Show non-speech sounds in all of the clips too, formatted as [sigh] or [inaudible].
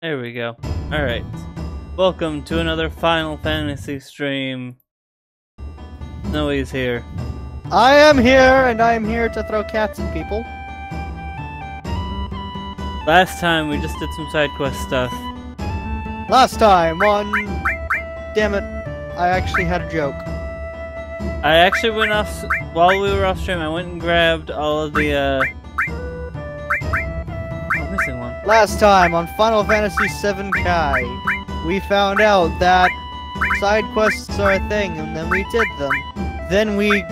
There we go. Alright. Welcome to another Final Fantasy stream. Snowy's here. I am here, and I am here to throw cats at people. Last time we just did some side quest stuff. Last time on... Damn it, I actually had a joke. I actually went off, while we were off stream, I went and grabbed all of the, uh... Last time on Final Fantasy VII Kai, we found out that side quests are a thing, and then we did them. Then we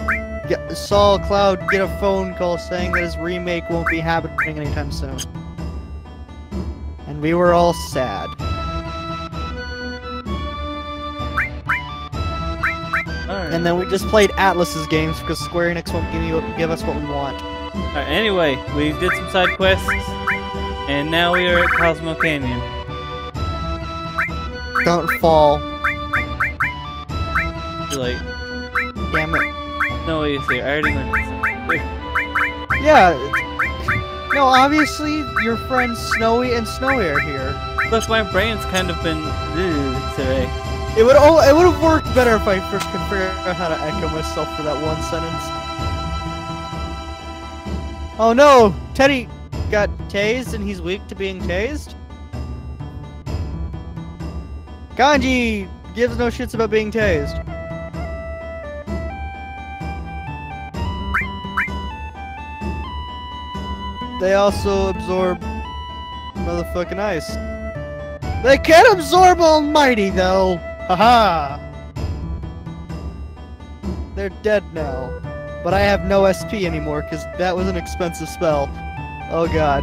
get, saw Cloud get a phone call saying that his remake won't be happening anytime soon. And we were all sad. Alright. And then we just played Atlus's games because Square Enix won't give, you, give us what we want. Alright, anyway, we did some side quests, and now we are at Cosmo Canyon. Don't fall. Too late. Damn it. Snowy is here. I already went. Yeah. No, obviously your friends Snowy and Snowy are here. Look, my brain's kind of been today. It would oh, it would have worked better if I first could figure out how to echo myself for that one sentence. Oh no, Teddy got tased and he's weak to being tased. Kanji gives no shits about being tased. They also absorb motherfucking ice. They can't absorb Almighty though. Haha. They're dead now. But I have no SP anymore because that was an expensive spell. Oh god.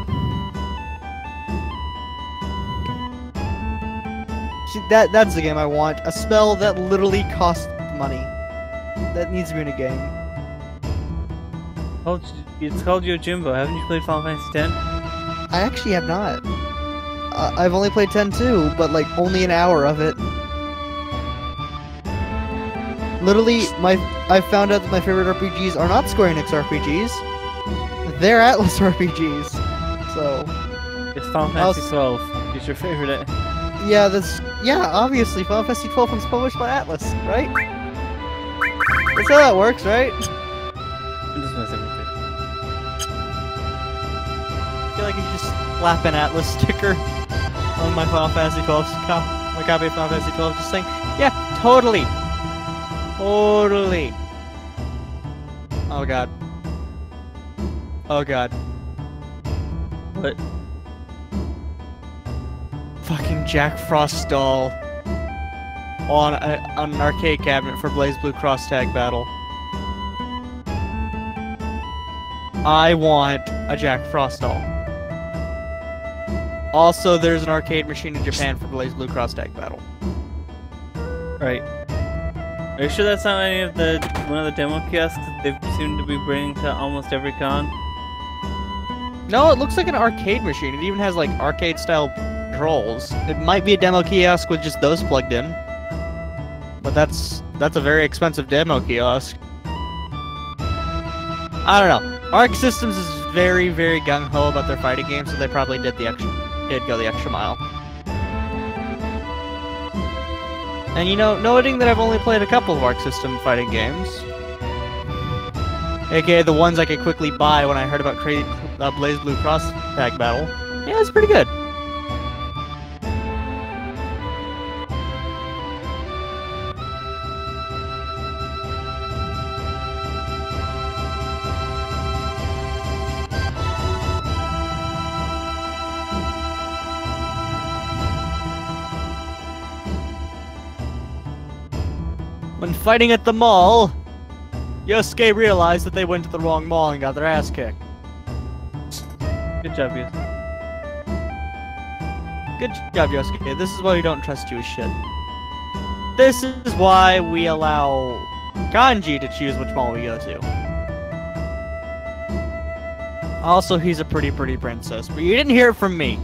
See, that that's the game I want. A spell that literally costs money. That needs to be in a game. Oh, it's called Yojimbo. Haven't you played Final Fantasy X? I actually have not. Uh, I've only played 10 too, but like only an hour of it. Literally, my I found out that my favorite RPGs are not Square Enix RPGs. They're Atlus [laughs] RPGs. So, It's Final I'll Fantasy s- 12. It's your favorite. eh? yeah, that's yeah, obviously Final Fantasy 12 was published by Atlus, right? That's how that works, right? [laughs] I'm just messing with you. I feel like you can just slap an Atlus sticker on my Final Fantasy 12 cop my copy of Final Fantasy 12 just saying, yeah, totally. Totally. Oh god. Oh god. What? Fucking Jack Frost doll on, a, on an arcade cabinet for BlazBlue Cross Tag Battle. I want a Jack Frost doll. Also, there's an arcade machine in Japan for BlazBlue Cross Tag Battle. Right. Are you sure that's not any of the one of the demo kiosks that they seem to be bringing to almost every con? No, it looks like an arcade machine. It even has like arcade style controls. It might be a demo kiosk with just those plugged in. But that's that's a very expensive demo kiosk. I don't know. Arc Systems is very, very gung ho about their fighting games, so they probably did the extra did go the extra mile. And you know, noting that I've only played a couple of Arc System fighting games, aka the ones I could quickly buy when I heard about Crazy uh, BlazBlue Cross Tag Battle, yeah, it's pretty good. When fighting at the mall, Yosuke realized that they went to the wrong mall and got their ass kicked. Good job, Yosuke. Good job, Yosuke. This is why we don't trust you as shit. This is why we allow Kanji to choose which mall we go to. Also, he's a pretty, pretty princess, but you didn't hear it from me.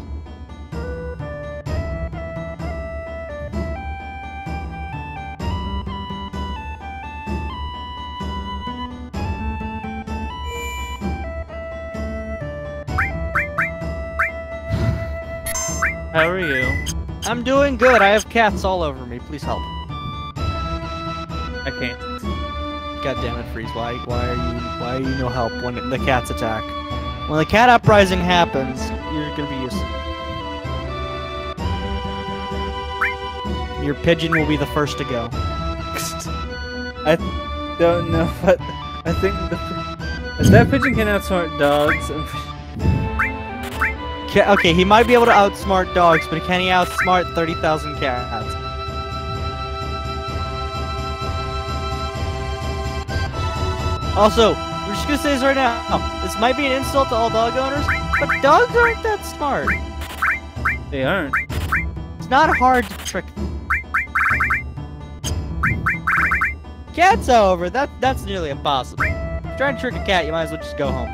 I'm doing good. I have cats all over me. Please help. I can't. God damn it, Freeze. Why why are you why are you no help when the cats attack? When the cat uprising happens, you're gonna be useless. Your pigeon will be the first to go. [laughs] I don't know, but I think the that pigeon can outsmart dogs. I'm Ca- okay, he might be able to outsmart dogs, but can he outsmart 30,000 cats? Also, we're just gonna say this right now. This might be an insult to all dog owners, but dogs aren't that smart. They aren't. It's not hard to trick them. Cats, however, that that's nearly impossible. Trying to trick a cat, you might as well just go home.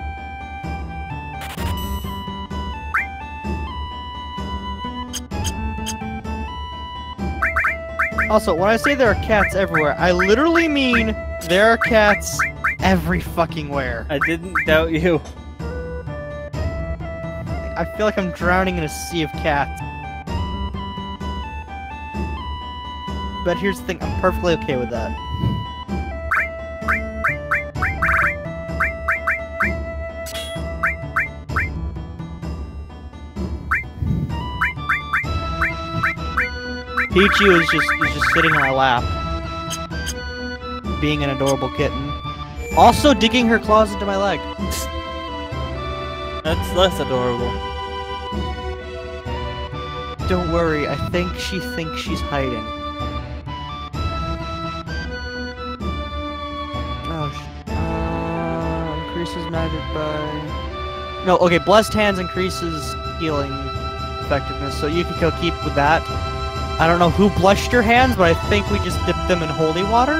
Also, when I say there are cats everywhere, I literally mean there are cats every fucking where. I didn't doubt you. I feel like I'm drowning in a sea of cats. But here's the thing, I'm perfectly okay with that. Pichu is just is just sitting in my lap, being an adorable kitten. Also digging her claws into my leg. That's less adorable. Don't worry, I think she thinks she's hiding. Oh, sh- uh, increases magic by. No, okay, blessed hands increases healing effectiveness, so you can go keep with that. I don't know who blessed your hands, but I think we just dipped them in holy water.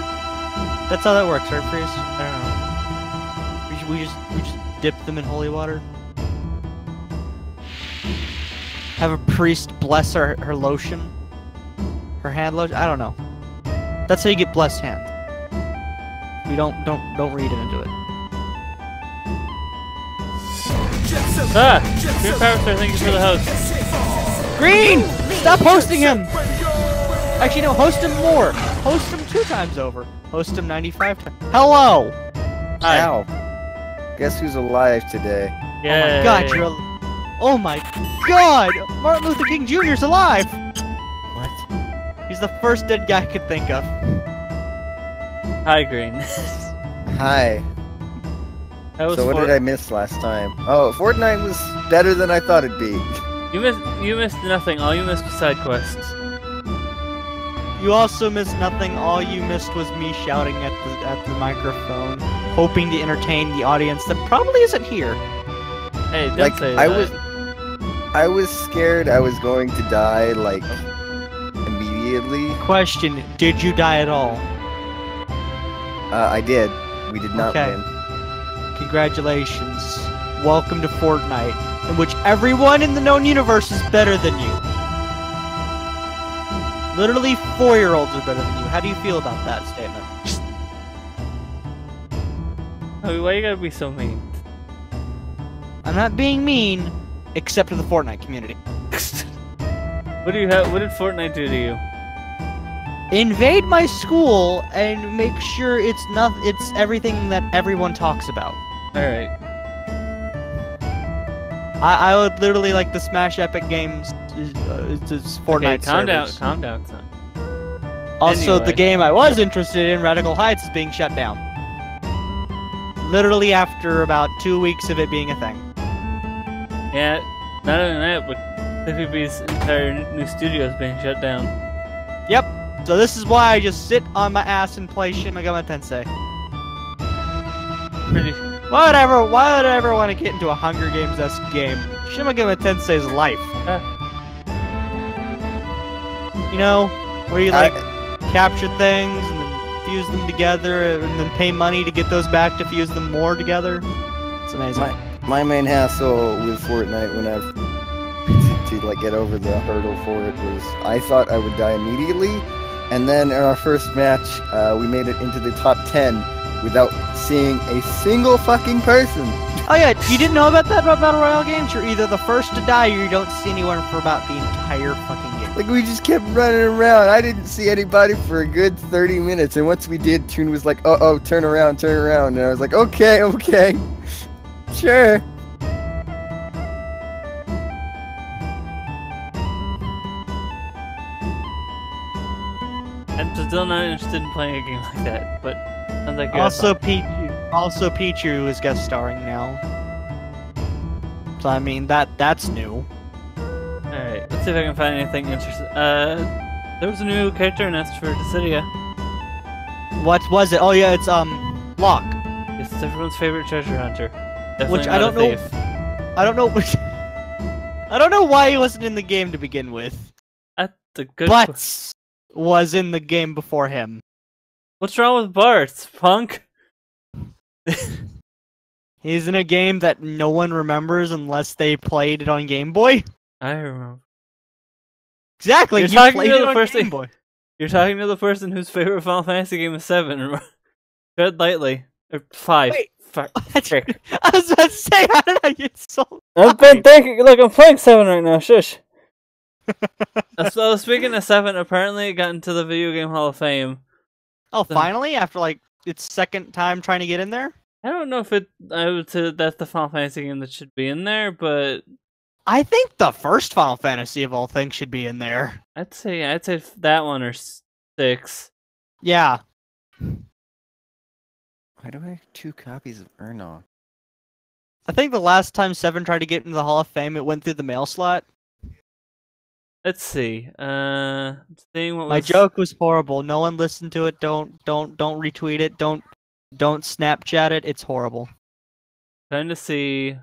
That's how that works, right, Priest? I don't know. We, we just we just dip them in holy water. Have a priest bless her her lotion, her hand lotion. I don't know. That's how you get blessed hands. We don't don't don't read it into it. Ah! Green Power Star, thank you for the host. Green, stop hosting him. Actually, no, host him more. Host him two times over. Host him 95 times. Hello. Hi. Ow. Guess who's alive today? Oh my God, you're. al- Oh my God, Martin Luther King Jr. is alive. What? He's the first dead guy I could think of. Hi, Green. [laughs] Hi. So what for- did I miss last time? Oh, Fortnite was better than I thought it'd be. [laughs] You missed. You missed nothing. All you missed was side quests. You also missed nothing. All you missed was me shouting at the at the microphone, hoping to entertain the audience that probably isn't here. Hey, don't like say I that. was I was scared I was going to die like immediately. Question: Did you die at all? Uh, I did. We did not Okay. win. Congratulations. Welcome to Fortnite, in which everyone in the known universe is better than you. Literally, four-year-olds are better than you. How do you feel about that statement? Oh, why you gotta be so mean? I'm not being mean, except to the Fortnite community. [laughs] What do you have? What did Fortnite do to you? invade my school and make sure it's not it's everything that everyone talks about. All right. I, I would literally like to smash Epic Games. Uh, it's it's Fortnite Okay, calm down. Calm down, son. Also, the game I was interested in, Radical Heights, is being shut down. Literally after about two weeks of it being a thing. Yeah. Not only that, but PvP's entire new studio is being shut down. Yep. So this is why I just sit on my ass and play Shin Megami Tensei. Pretty. Why would I ever, why would I ever want to get into a Hunger Games-esque game? Shin Megami Tensei is life. Uh, You know, where you like I- capture things and then fuse them together and then pay money to get those back to fuse them more together. It's amazing. My my main hassle with Fortnite when I've to, [laughs] to like get over the hurdle for it was I thought I would die immediately, and then in our first match uh, we made it into the top ten without seeing a single fucking person. [laughs] Oh yeah, you didn't know about that about Battle Royale games? You're either the first to die or you don't see anyone for about the entire fucking game. Like we just kept running around. I didn't see anybody for a good 30 minutes, and once we did, Toon was like, "Uh oh, turn around, turn around," and I was like, "Okay, [laughs] okay, sure." I'm still not interested in playing a game like that, but sounds like Also. Pichu also Pichu is guest starring now. So I mean that that's new. Alright, let's see if I can find anything interesting. Uh, there was a new character announced for Dissidia. What was it? Oh yeah, it's um Locke. It's everyone's favorite treasure hunter. Definitely Which I don't know- thief. I don't know which [laughs] I don't know why he wasn't in the game to begin with. That's a good. but was in the game before him. What's wrong with Bartz, punk? [laughs] He's in a game that no one remembers unless they played it on Game Boy. I remember. Exactly, You're you talking played to it the on first Game thing- Boy. You're talking to the person whose favorite Final Fantasy game is seven. Tread lightly. Or five. Wait. [laughs] I was about to say, how did I get so? I've been thinking. Look, I'm playing seven right now. Shush. [laughs] Uh, so speaking of seven, apparently it got into the Video Game Hall of Fame. Oh, Then- finally, after like its second time trying to get in there. I don't know if it. I would say that's the Final Fantasy game that should be in there, but I think the first Final Fantasy of all things should be in there. I'd say I'd say that one or six. Yeah, Why do I have two copies of Ernoth? I think the last time Seven tried to get into the Hall of Fame, it went through the mail slot. Let's see. Uh, seeing what My was joke was horrible. No one listened to it. Don't, don't, don't retweet it. Don't, don't Snapchat it. It's horrible. Trying to see.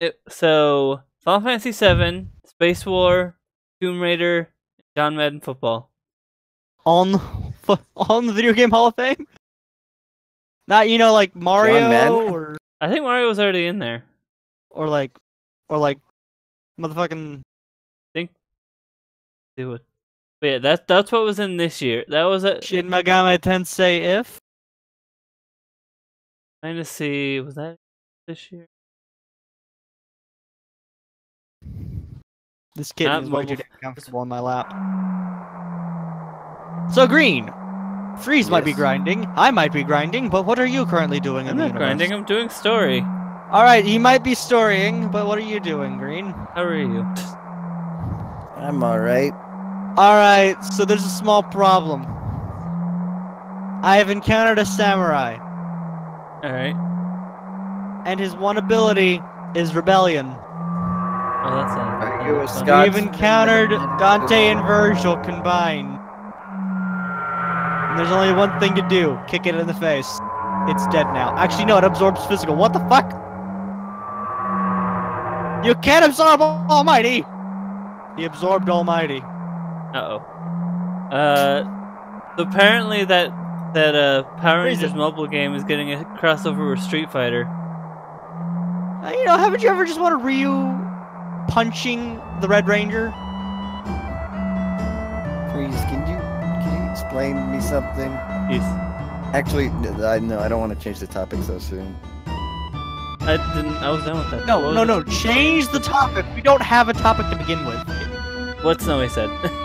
It, so Final Fantasy VII, Spacewar, Tomb Raider, John Madden Football. On, [laughs] on the Video Game Hall of Fame. Not you know like Mario or I think Mario was already in there. or like or like motherfucking See what? But yeah, that's that's what was in this year. That was a Shin Megami Tensei if. trying to see. Was that this year? This kid Not is way too mobile- damn comfortable on my lap. So green. Freeze might be grinding. I might be grinding, but what are you currently doing I'm in the not grinding. I'm doing story. All right, he might be storying, but what are you doing, Green? How are you? I'm alright. All right, so there's a small problem. I have encountered a samurai, All right. and his one ability is rebellion. Oh, that's not. Are you a that's We've encountered Dante and Virgil combined. And there's only one thing to do kick it in the face. It's dead now. Actually, no, it absorbs physical. What the fuck? You can't absorb Almighty! He absorbed Almighty. Uh-oh. Uh, so apparently that that uh Power Freeze it. Rangers mobile game is getting a crossover with Street Fighter. Uh, you know, haven't you ever just wanted Ryu punching the Red Ranger? Please, can you can you explain me something? He's, Actually, I no, I don't want to change the topic so soon. I didn't. I was done with that. No, no, no. Change the topic. We don't have a topic to begin with. it? What Snowy said. [laughs]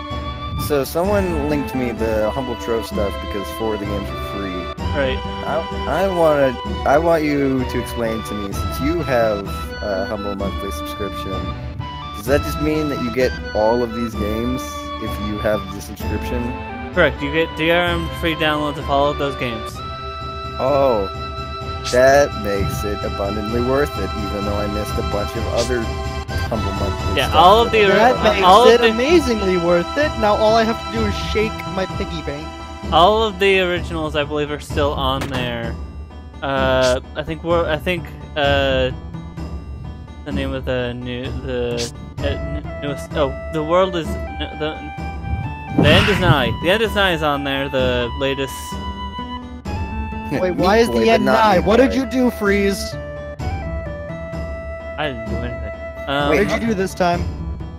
so someone linked me the Humble Trove stuff because four of the games are free. Right. I, I want to. I want you to explain to me since you have a Humble monthly subscription. Does that just mean that you get all of these games if you have the subscription? Correct. You get DRM um, free downloads of all of those games. Oh, that makes it abundantly worth it, even though I missed a bunch of other Humble monthly. Yeah, stuff all of the that Uh, makes all of it the- amazingly worth it. Now all I have to do is shake my piggy bank. All of the originals, I believe, are still on there. Uh, I think we're. I think uh, the name of the new the uh, newest. Oh, the world is the. The end is nigh. The end is nigh is on there. The latest. Wait, why is Boy, the end not nigh? What did you do, Freeze? I didn't do anything. Um, What did you do this time?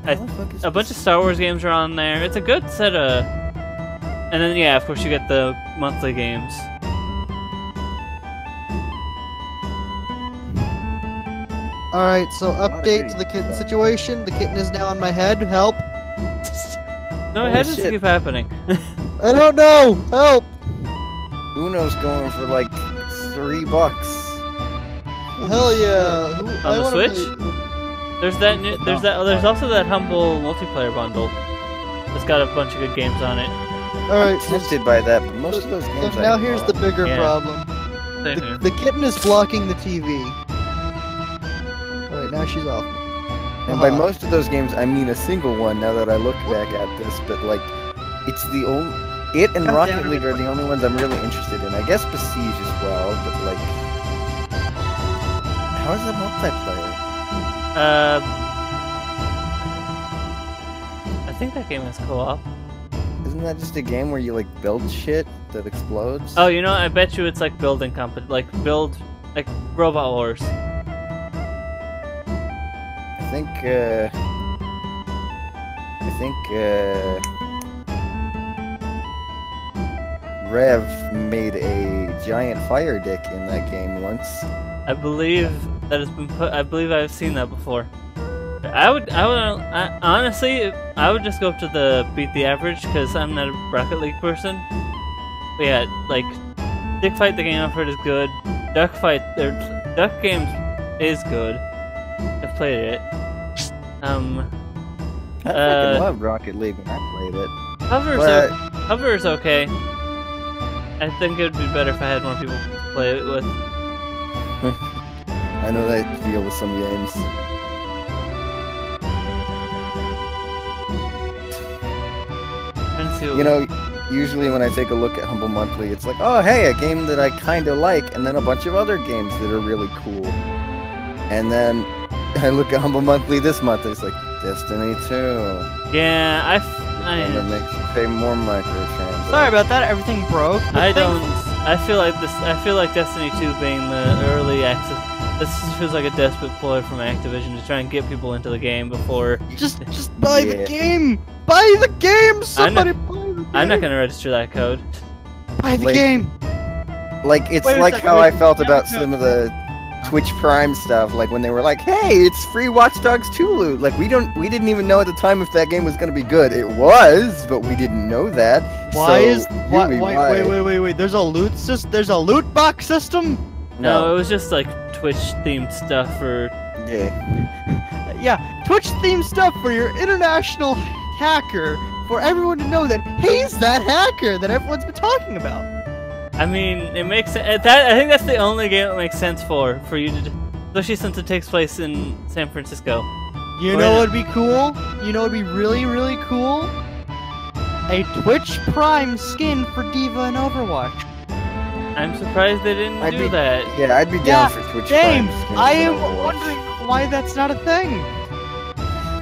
I- How the fuck is a bunch of? Star Wars games are on there. It's a good set of. And then yeah, of course you get the monthly games. All right, so update to the kitten situation. The kitten is now on my head. Help! No, Holy it hasn't shit. keep happening. [laughs] I don't know. Help! Uno's going for like three bucks. Hell yeah! Who- I the Switch? play- There's that. New, there's that. Oh, There's also that humble multiplayer bundle. It's got a bunch of good games on it. All right, I'm tempted by that, but most of those games. I now here's the bigger Yeah. problem. The, the kitten is blocking the TV. All right, now she's off. And by Uh-huh. most of those games, I mean a single one. Now that I look back at this, but like, it's the only. It and God Rocket. League are the only ones I'm really interested in. I guess Besiege as well, but like, how is that multiplayer? Uh, I think that game has co-op. Isn't that just a game where you like build shit that explodes? Oh, you know, I bet you it's like building comp, like build, like Robot Wars. I think. uh... I think. uh... Rev made a giant fire dick in that game once. I believe that has been put. I believe I've seen that before. I would, I would, I, honestly, I would just go up to the beat the average because I'm not a Rocket League person. But yeah, like Dick Fight the game offered is good. Duck Fight, or Duck Games is good. I've played it. Um, I Uh, fucking loved Rocket League when I played it. Hover's But o- Hover is okay. I think it would be better if I had more people to play it with. I know that deal with some games. Trying to see what You know, usually when I take a look at Humble Monthly, it's like, oh hey, a game that I kind of like, and then a bunch of other games that are really cool. And then [laughs] I look at Humble Monthly this month, it's like Destiny 2, Yeah, I, f- and it I, makes you pay more microtransactions. Sorry about that. Everything broke. I thanks- don't. I feel like this. I feel like Destiny 2 being the early access. This feels like a desperate ploy from Activision to try and get people into the game before. Just, [laughs] just buy Yeah. the game. Buy the game. Somebody buy the game. I'm not gonna register that code. buy the Like- game. Like it's Wait like how I felt about no. some of the Twitch Prime stuff, like when they were like, "Hey, it's free Watch Dogs 2 loot." Like we don't, we didn't even know at the time if that game was gonna be good. It was, but we didn't know that. Why So, is why, Yui, wait, why? wait wait wait wait? There's a loot system. There's a loot box system. No, it was just like Twitch themed stuff for. Yeah. [laughs] Yeah, Twitch themed stuff for your international hacker. For everyone to know that he's that hacker that everyone's been talking about. I mean, it makes. That I think that's the only game that makes sense for for you to, d- especially since it takes place in San Francisco. You know not? what'd be cool? You know what'd be really, really cool? A Twitch Prime skin for D.Va and Overwatch. I'm surprised they didn't I'd do be- that. Yeah, I'd be down Yeah, for Twitch James, Prime skins I am wondering why that's not a thing.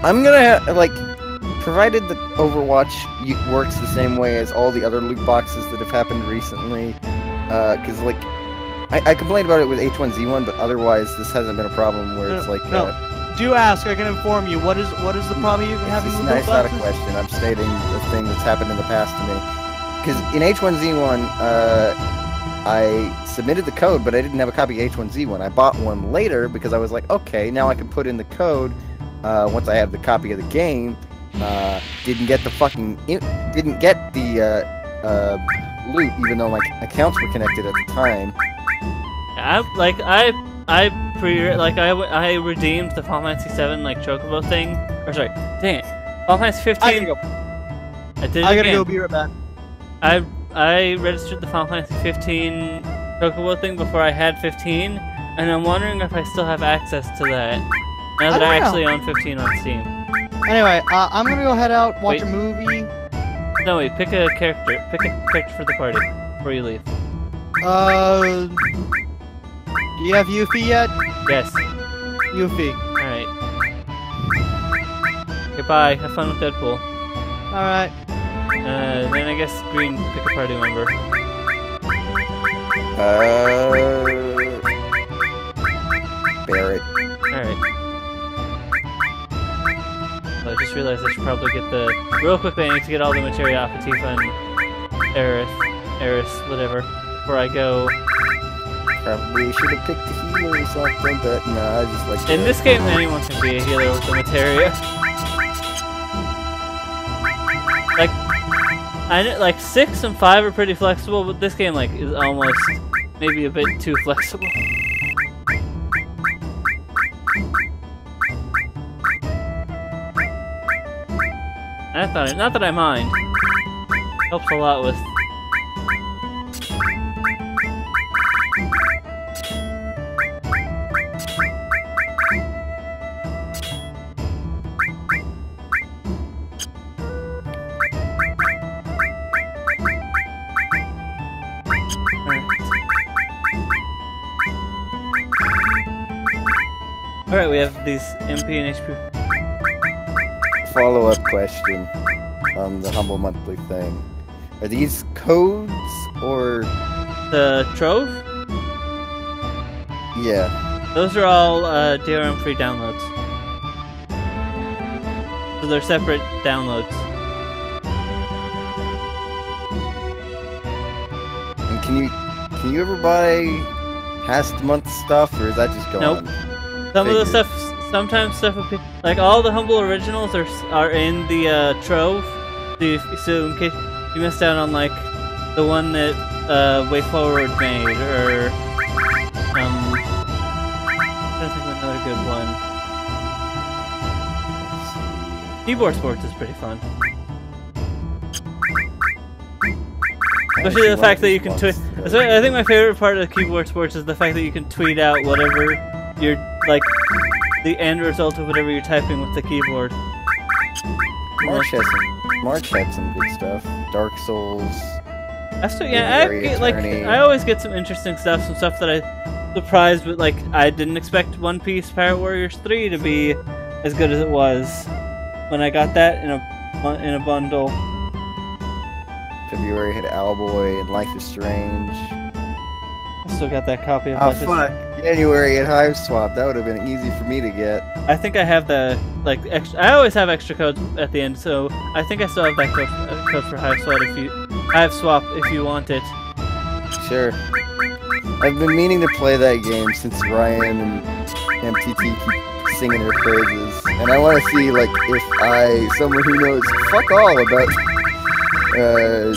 I'm gonna ha- like, provided that Overwatch y- works the same way as all the other loot boxes that have happened recently, because like, I-, I complained about it with H1Z1, but otherwise this hasn't been a problem where No, it's like, no. uh, Do ask, I can inform you. What is what is the problem you've been it's having just with nice, loot not a question. I'm stating the thing that's happened in the past to me. Because in H1Z1, uh, I submitted the code, but I didn't have a copy of H1Z1. I bought one later because I was like, okay, now I can put in the code uh, once I have the copy of the game. uh, didn't get the fucking in- didn't get the uh, uh, loot, even though my accounts were connected at the time. I like I I pre like I, I redeemed the Final Fantasy 7 like chocobo thing. Or sorry, dang it, Final Fantasy 15. I gotta go. I did I gotta again. go. Be right back. I I registered the Final Fantasy 15 chocobo thing before I had 15, and I'm wondering if I still have access to that now that I, know. actually own 15 on Steam. Anyway, uh, I'm gonna go head out, watch Wait. a movie. No, wait, pick a character. Pick a character for the party before you leave. Uh, do you have Yuffie yet? Yes. Yuffie. Alright. Goodbye. Have fun with Deadpool. All right. Uh, then I guess Green, pick a party member. Uh, Barrett. Alright. I just realized I should probably get the... Real quickly, I need to get all the materia off of Tifa and Aerith, Eris, whatever, before I go. Probably should have picked the healer or something, but no, I just like. In this game, anyone can be a healer with the materia. I know, like six and five are pretty flexible, but this game like is almost maybe a bit too flexible. I thought it, not that I mind. Helps a lot with. Alright, we have these MP and HP. follow-up question on the humble monthly thing. Are these codes or The Trove, yeah? those are all uh, DRM free downloads. So they're separate downloads. And can you can you ever buy past month stuff or is that just Nope. gone? Some of the stuff, sometimes stuff, like all the Humble Originals are are in the uh, Trove. So, in case you missed out on like the one that uh, WayForward made, or um, I think of another good one. Keyboard Sports is pretty fun. Especially the fact that you can tweet. I think my favorite part of keyboard sports is the fact that you can tweet out whatever you're like, the end result of whatever you're typing with the keyboard. March has some March had some good stuff. Dark Souls. I still, yeah, I get, like. I always get some interesting stuff, some stuff that I surprised with. Like I didn't expect One Piece Pirate Warriors three to be as good as it was when I got that in a in a bundle. February had Owlboy and Life is Strange. I still got that copy of Oh Life is- fuck! January had Hive Swap. That would have been easy for me to get. I think I have the like extra. I always have extra codes at the end, so I think I still have that code, uh, code for Hiveswap if you Hiveswap if you want it. Sure. I've been meaning to play that game since Ryan and MTT keep singing her praises, and I want to see like if I, someone who knows fuck all about uh,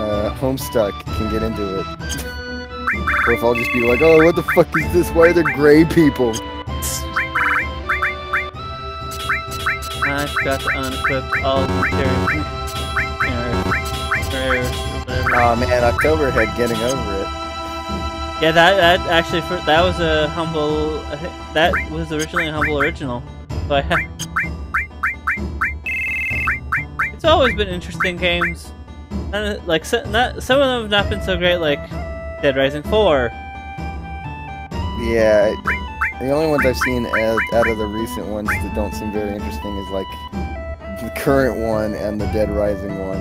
uh, Homestuck, can get into it, or if I'll just be like, oh, what the fuck is this? Why are there gray people? I forgot to unequip all the materials. Or, or whatever. Oh man, October had getting over it. Yeah, that that actually for, that was a humble. That was originally a humble original. but [laughs] It's always been interesting games. And like so, not, some of them have not been so great, like Dead Rising Four. Yeah, the only ones I've seen out, out of the recent ones that don't seem very interesting is like the current one and the Dead Rising one.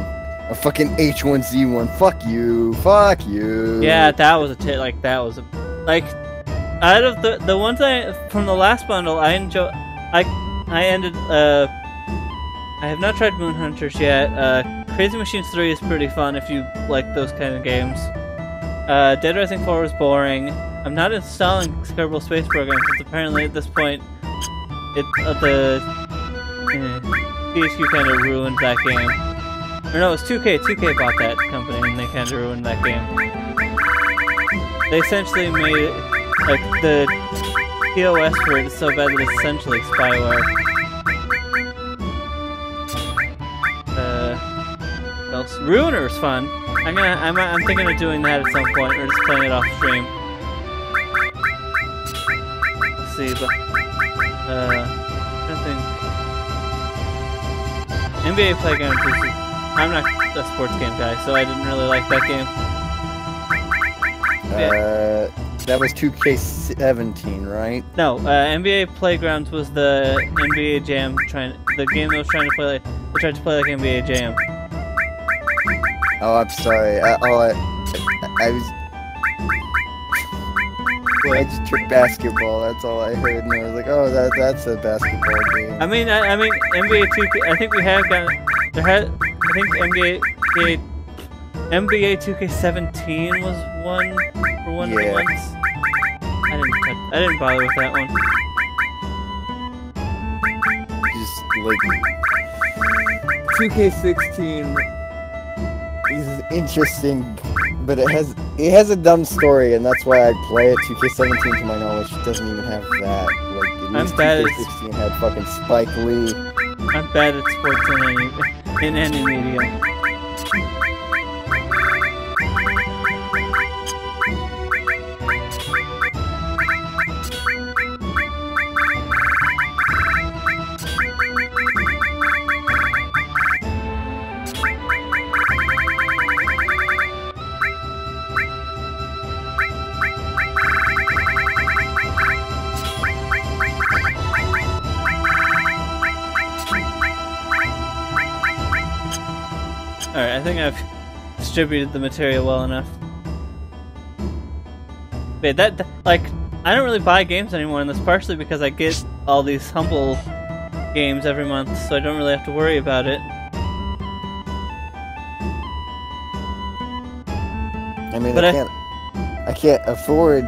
A fucking H1Z1. Fuck you. Fuck you. Yeah, that was a t- like that was a like out of the the ones I from the last bundle I enjoy I I ended uh I have not tried Moon Hunters yet. Uh, Crazy Machines 3 is pretty fun if you like those kind of games. Uh, Dead Rising 4 was boring. I'm not installing Kerbal Space Program because apparently at this point it uh, the eh. THQ kind of ruined that game. Or no, it was 2K. 2K bought that company and they kind of ruined that game. They essentially made like, the TOS for it is so bad that it's essentially spyware. Else? Ruiner's fun. I'm gonna, I'm, I'm thinking of doing that at some point, or just playing it off stream. Let's see, but, uh, I think NBA Playground is, I'm not a sports game guy, so I didn't really like that game. Uh, that was 2K17, right? No, uh, NBA Playgrounds was the NBA Jam trying, the game that was trying to play like, they tried to play like NBA Jam. Oh, I'm sorry. I, oh, I, I was. I just took basketball. That's all I heard, and I was like, "Oh, that that's a basketball game." I mean, I, I mean, NBA 2K. I think we have got there had. I think NBA NBA, NBA 2K17 was one for one Yeah. once. I didn't. touch- I didn't bother with that one. Just like 2K16 is interesting, but it has it has a dumb story, and that's why I play it. 2K17, to my knowledge, doesn't even have that. Like at I'm least bad at- 2K16 had fucking Spike Lee. I'm bad at sports in any in any medium. Distributed the material well enough. Wait, that, that- like, I don't really buy games anymore, and that's partially because I get all these humble games every month, so I don't really have to worry about it. I mean, But I I- can't I can't afford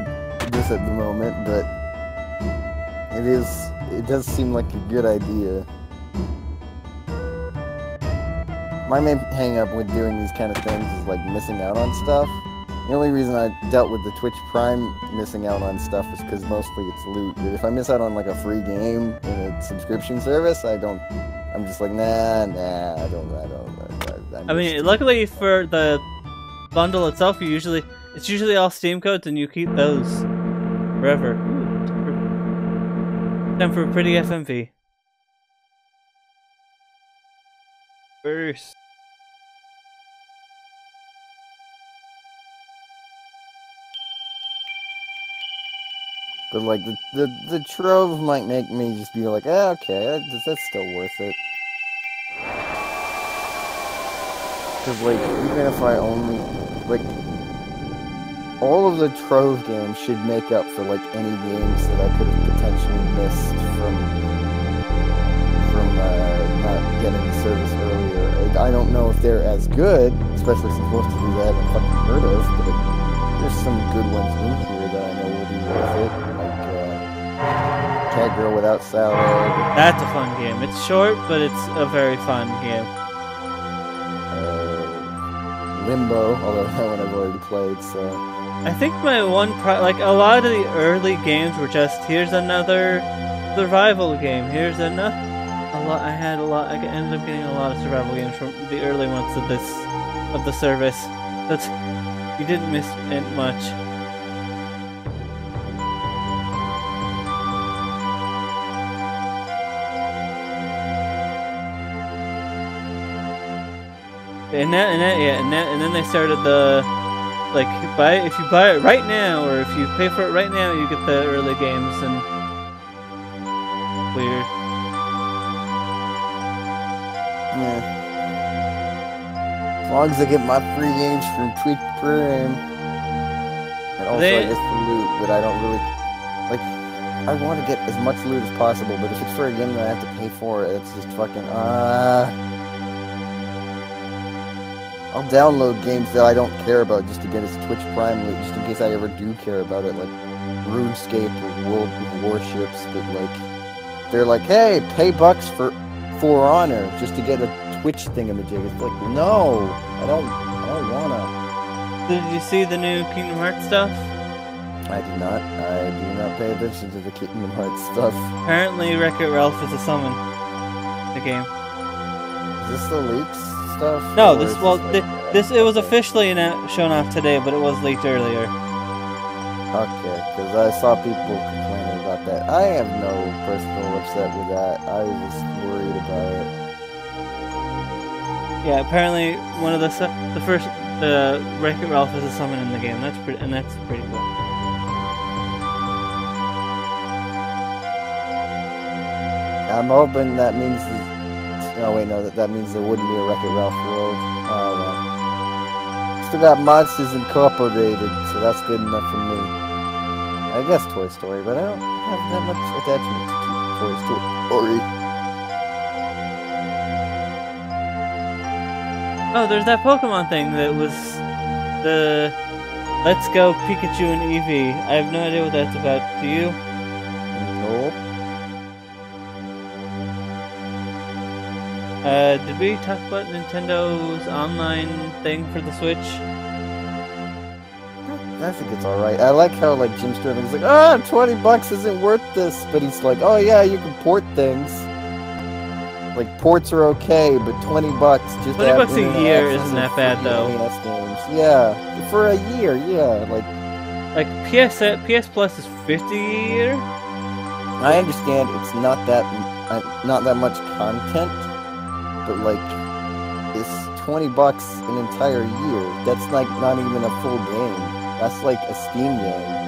this at the moment, but it is it does seem like a good idea. My main hang up with doing these kind of things is like missing out on stuff. The only reason I dealt with the Twitch Prime missing out on stuff is because mostly it's loot. But if I miss out on like a free game in a subscription service, I don't. I'm just like nah, nah. I don't. I don't. I, I, I mean, luckily for the bundle itself, you usually it's usually all Steam codes, and you keep those forever. Ooh, time for a pretty FMV. First. But like the, the the trove might make me just be like, ah, okay, that's, that's still worth it. Because like even if I only like all of the trove games should make up for like any games that I could have potentially missed from from uh, not getting the service earlier. I don't know if they're as good, especially since most of these I haven't fucking heard of, but there's some good ones in here that I know will be worth it. Like Cat Girl Without Salad. That's a fun game. It's short, but it's a very fun game. uh, Limbo, although that one I've already played, so I think my one pro- like a lot of the early games were just here's another survival game. Here's another. A lot. I had a lot. I ended up getting a lot of survival games from the early ones of this of the service. That's you didn't miss it much. And that, and that, yeah, and that, and then they started the like buy if you buy it right now or if you pay for it right now you get the early games and weird yeah. As long as I get my free games from Twitch Prime, and also They- I guess the loot, but I don't really like. I want to get as much loot as possible, but if it's for a game that I have to pay for, it's just fucking uh. I'll download games that I don't care about just to get his Twitch Prime loot, just in case I ever do care about it, like RuneScape or World of Warships. But like, they're like, hey, pay bucks for For Honor just to get a Twitch thingamajig. It's like, no, I don't, I don't wanna. Did you see the new Kingdom Hearts stuff? I do not. I do not pay attention to the Kingdom Hearts stuff. Apparently, Wreck-It Ralph is a summon. The game. Is this the leaks stuff? No, this is well, like- this it was officially shown off today, but it was leaked earlier. Okay, because I saw people complaining about that. I have no personal upset with that. I was just worried about it. Yeah, apparently one of the the first the Wreck-It Ralph is a summon in the game. That's pretty and that's pretty cool. I'm hoping that means. Oh wait, no, that, that means there wouldn't be a Wreck-It Ralph world. Oh well. Still got Monsters Incorporated, so that's good enough for me. I guess Toy Story, but I don't have that much attachment to Toy Story. Oh, there's that Pokemon thing that was the Let's Go Pikachu and Eevee. I have no idea what that's about. Do you? Uh, did we talk about Nintendo's online thing for the Switch? I think it's alright. I like how like Jim Sterling's like, ah, 20 bucks isn't worth this, but he's like, oh yeah, you can port things. Like ports are okay, but 20 bucks just 20 bucks a year isn't that bad, though. NES games. Yeah, for a year, yeah. Like Like PS PS Plus is 50 a year. I understand it's not that uh, not that much content, but like it's 20 bucks an entire year. That's like not even a full game. That's like a Steam game.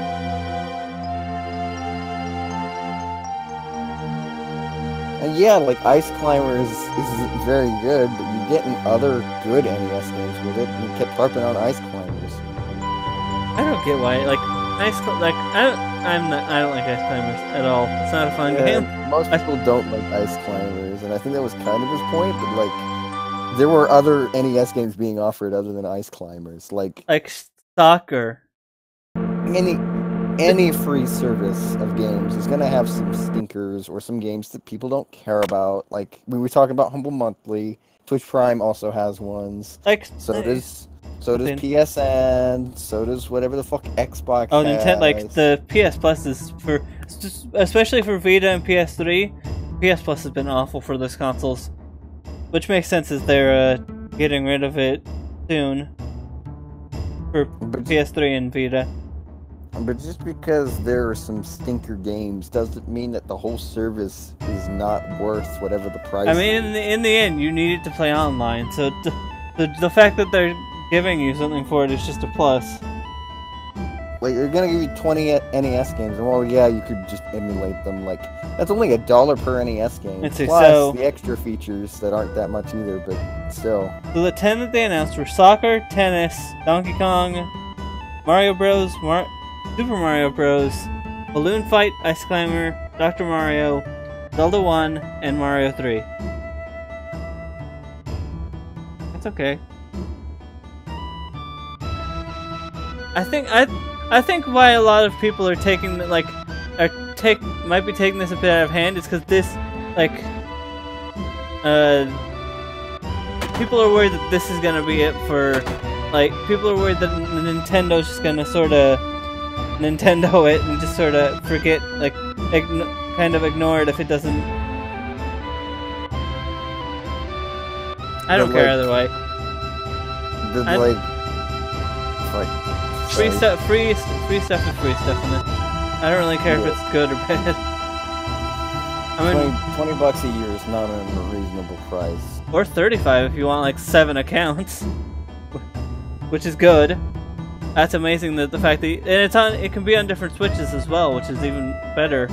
And yeah, like Ice Climbers isn't very good, but you're getting other good NES games with it. And you kept harping on Ice Climbers. I don't get why. Like ice, like I don't, I'm not, I don't like Ice Climbers at all. It's not a fun Yeah, game. most people don't like Ice Climbers, and I think that was kind of his point. But like, there were other NES games being offered other than Ice Climbers. Like Like soccer. any any free service of games is gonna have some stinkers or some games that people don't care about. Like we were talking about Humble Monthly. Twitch Prime also has ones. Like So does so does PSN. So does whatever the fuck Xbox. Oh, Nintendo, like the PS Plus is for, especially for Vita and PS3. PS Plus has been awful for those consoles, which makes sense as they're uh, getting rid of it soon for But- PS3 and Vita. But just because there are some stinker games doesn't mean that the whole service is not worth whatever the price. I mean, in the, in the end, you need it to play online, so the the fact that they're giving you something for it is just a plus. like they're gonna give you 20 NES games, and well, yeah, you could just emulate them. Like that's only a dollar per NES game, Let's see, plus so- the extra features that aren't that much either. But still, So the ten that they announced were soccer, tennis, Donkey Kong, Mario Bros, Mar- Super Mario Bros, Balloon Fight, Ice Climber, Dr. Mario, Zelda 1, and Mario 3. That's okay. I think I I think why a lot of people are taking like are take might be taking this a bit out of hand is because this like uh people are worried that this is gonna be it for like people are worried that Nintendo's just gonna sort of Nintendo it and just sort of forget like ign- kind of ignore it if it doesn't. I don't But, care like, either way. the, I- like, like Free stuff, free free stuff is free stuff. I don't really care if it's good or bad. [laughs] I mean, 20, 20 bucks a year is not a reasonable price. or 35 if you want like seven accounts, [laughs] which is good. That's amazing that the fact that and it's on it can be on different switches as well, which is even better.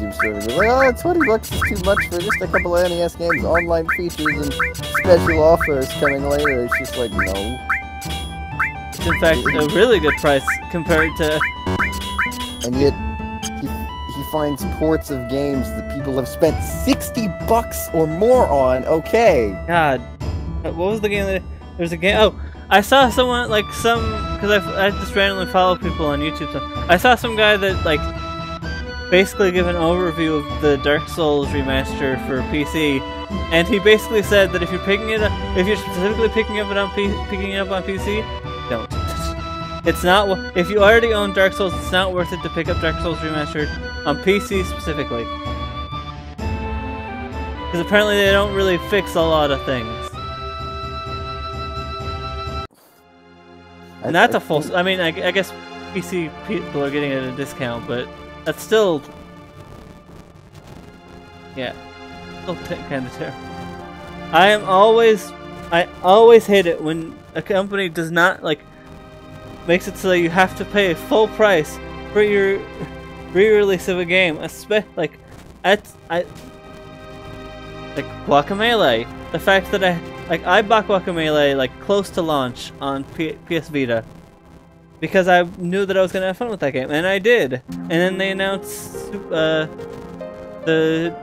Like Jim like, oh, 20 bucks is too much for just a couple of NES games, online features, and special offers coming later. It's just like, no. It's in fact a really good price compared to And yet, he, he finds ports of games that people have spent 60 bucks or more on. Okay. God. What was the game that there's a game? Oh, I saw someone like some because I, I just randomly follow people on YouTube. So I saw some guy that like basically give an overview of the Dark Souls remaster for PC, and he basically said that if you're picking it up, if you're specifically picking up it on P picking it up on PC, don't. [laughs] It's not if you already own Dark Souls, it's not worth it to pick up Dark Souls remastered on PC specifically. Because apparently they don't really fix a lot of things. And that's a full. I mean, I, I guess PC people are getting it at a discount, but that's still. Yeah, still kind of terrible. I am always, I always hate it when a company does not like makes it so that you have to pay a full price for your [laughs] re-release of a game. Especially like, at I like Guacamelee. The fact that I like I bought Guacamelee like close to launch on P PS Vita because I knew that I was gonna have fun with that game, and I did. And then they announced uh, the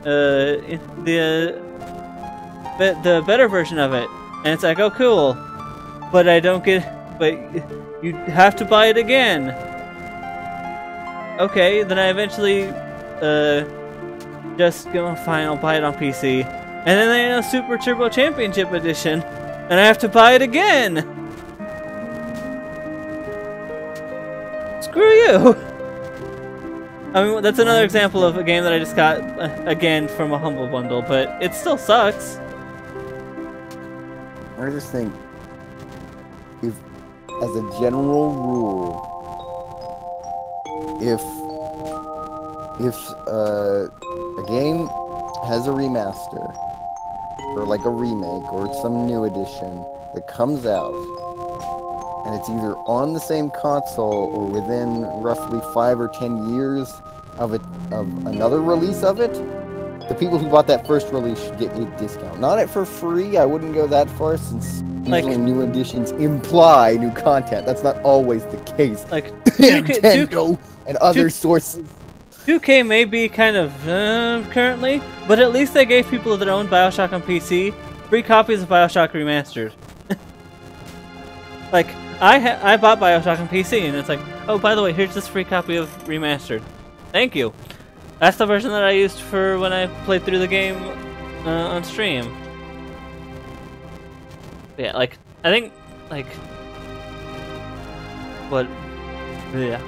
uh, the uh, the better version of it, and it's like, oh cool, but I don't get, but you have to buy it again. Okay, then I eventually uh, just go fine, I'll buy it on PC. And then they announced Super Turbo Championship Edition, and I have to buy it again! Screw you! I mean, that's another example of a game that I just got, uh, again, from a Humble Bundle, but it still sucks. I just think, if, as a general rule, if if uh, a game has a remaster or like a remake or some new edition that comes out and it's either on the same console or within roughly five or ten years of it of another release of it the people who bought that first release should get a discount. Not it for free i wouldn't go that far since Like- usually new editions imply new content. That's not always the case. Like, 2K, 2K, Nintendo and other sources. 2K may be kind of uh, currently, but at least they gave people that own Bioshock on PC free copies of Bioshock Remastered. [laughs] like, I I bought Bioshock on PC, and it's like, oh, by the way, here's this free copy of Remastered. Thank you. That's the version that I used for when I played through the game uh, on stream. Yeah, like, I think, like, what, yeah.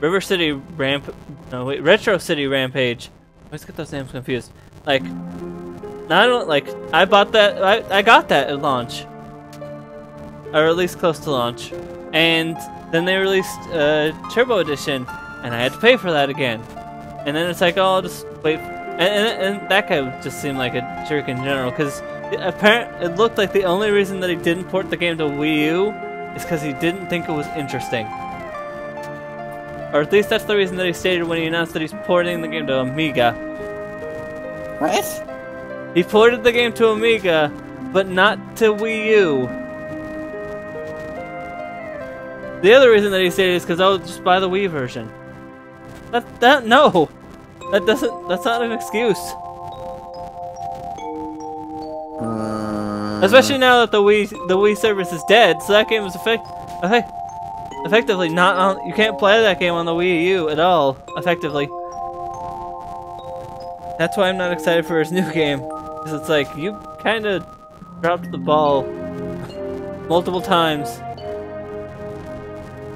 River City Ramp. No, wait, Retro City Rampage. I always get those names confused. Like, not like, I bought that, I, I got that at launch. Or at least close to launch. And then they released uh, Turbo Edition, and I had to pay for that again. And then it's like, oh, I'll just wait. And, and, and that guy just seemed like a jerk in general, because apparent it looked like the only reason that he didn't port the game to Wii U is because he didn't think it was interesting. Or at least that's the reason that he stated when he announced that he's porting the game to Amiga. what He ported the game to Amiga, but not to Wii U. The other reason that he said is because I'll just buy the Wii version. That that no, that doesn't. That's not an excuse. Uh, Especially now that the Wii the Wii service is dead, so that game is effect effect effectively not on. You can't play that game on the Wii U at all. Effectively. That's why I'm not excited for his new game, because it's like you kind of dropped the ball multiple times.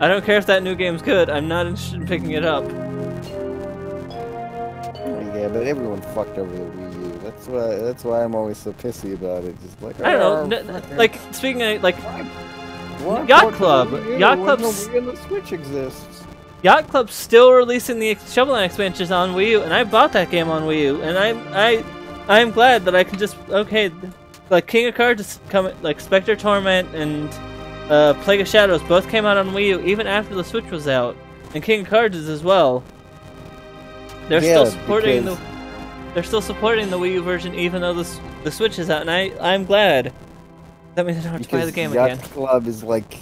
I don't care if that new game's good. I'm not interested in picking it up. Yeah, but everyone fucked over the Wii U. That's why. That's why I'm always so pissy about it. Just like I don't "Oh, know. like speaking of like What? Yacht? Club. Yacht the the Switch exists. Yacht Club's still releasing the Shovel Knight expansions on Wii U, and I bought that game on Wii U, and I'm I I'm glad that I can just okay, like King of Cards is coming, like Spectre Torment and uh, Plague of Shadows both came out on Wii U even after the Switch was out, and King of Cards is as well. They're still supporting because- the they're still supporting the Wii U version even though the the Switch is out, and I I'm glad. That means I don't have to buy the game Yacht again. Club is like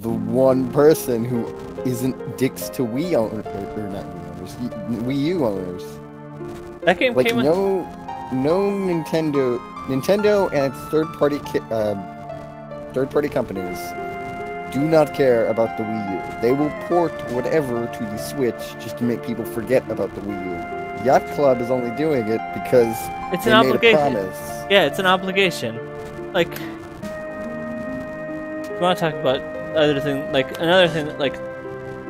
the one person who isn't dicks to Wii owners, or not Wii owners, Wii U owners. That game Like came no, no Nintendo Nintendo and its third-party ki- um, third-party companies do not care about the Wii U. They will port whatever to the Switch just to make people forget about the Wii U. Yacht Club is only doing it because It's they an made obligation. a promise. Yeah, it's an obligation. Like, you want to talk about other thing, like another thing, like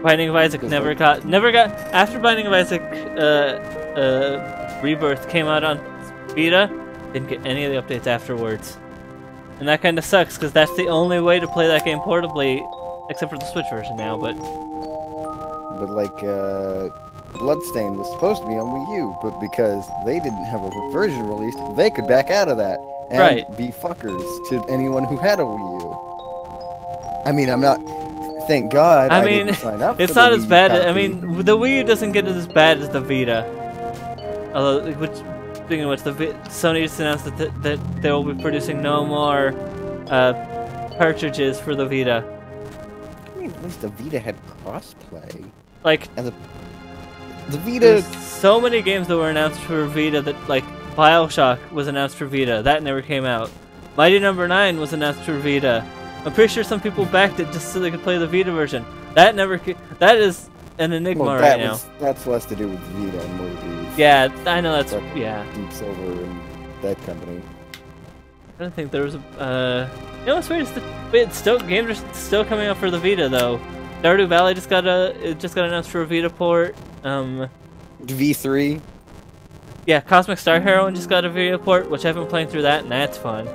Binding of Isaac never like- got, never got after Binding of Isaac, uh, uh, Rebirth came out on Vita, didn't get any of the updates afterwards, and that kind of sucks because that's the only way to play that game portably, except for the Switch version now. But But like, uh, Bloodstained was supposed to be on Wii U, but because they didn't have a version released, they could back out of that and Right. be fuckers to anyone who had a Wii U. I mean, I'm not. Thank God. I I, mean, didn't sign up [laughs] it's not as bad. I mean, the Wii U doesn't get as bad as the Vita. Although, which, speaking of which, the Sony just announced that, th- that they will be producing no more uh, cartridges for the Vita. I mean, at least the Vita had crossplay. Like, and The there's Vita. so many games that were announced for Vita that, like, Bioshock was announced for Vita. That never came out. Mighty Number Nine was announced for Vita. I'm pretty sure some people backed it just so they could play the Vita version. That never. That is an enigma Well, right that now. was, that's less to do with Vita and more to do with Yeah, I know that's Like- yeah. Deep Silver and that company. I don't think there was a. Uh, you know what's weird? It's, the, wait, still games are still coming out for the Vita though. Stardew Valley just got a it just got announced for a Vita port. Um, V3. yeah, Cosmic Star Heroine just got a Vita port, which I've been playing through that, and that's fun.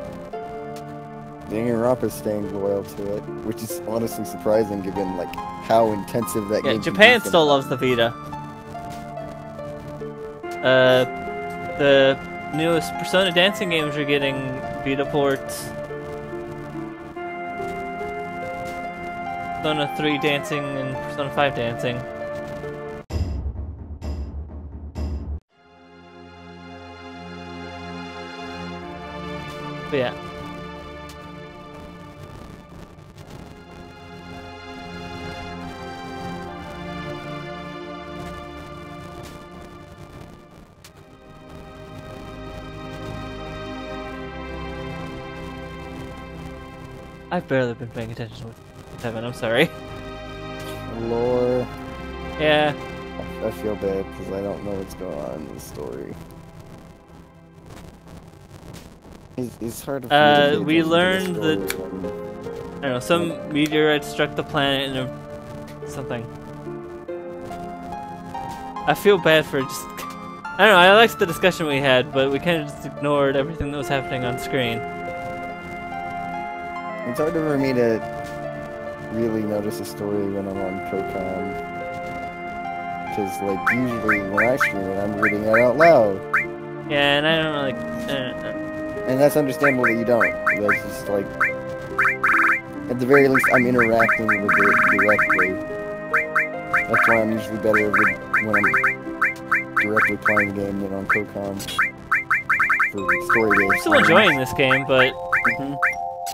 Danganronpa is staying loyal to it, which is honestly surprising given like how intensive that Yeah, game. be Japan still loves the Vita. Uh, the newest Persona dancing games are getting Vita ports. Persona 3 dancing and Persona 5 dancing. But yeah. I've barely been paying attention with Kevin, I'm sorry. Lore. Yeah, I feel bad because I don't know what's going on in the story. It's, it's hard to. Uh, for me to pay we attention to the learned that- I don't know, some meteorite struck the planet and something. I feel bad for just. I don't know, I liked the discussion we had, but we kind of just ignored everything that was happening on screen. It's hard for me to really notice a story when I'm on Procom. Because, like, usually when I stream it, I'm reading it out loud. Yeah, and I don't really. Uh, And that's understandable that you don't. That's just like. At the very least, I'm interacting with it directly. That's why I'm usually better with, when I'm directly playing the game than on Procom. For story games. I'm still enjoying this game, but Mhm. oh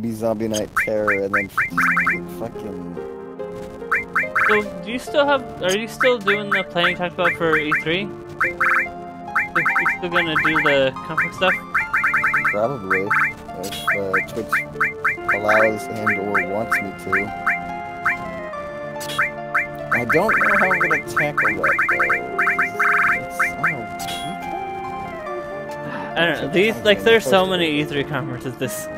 V3 and maybe Zombie Night Terror, and then fucking. So, do you still have? Are you still doing the planning talked about for E3? You you still gonna do the conference stuff? Probably, if uh, Twitch allows and or wants me to. I don't know how I'm gonna tackle that though. I don't know. These like there's so many E3 conferences this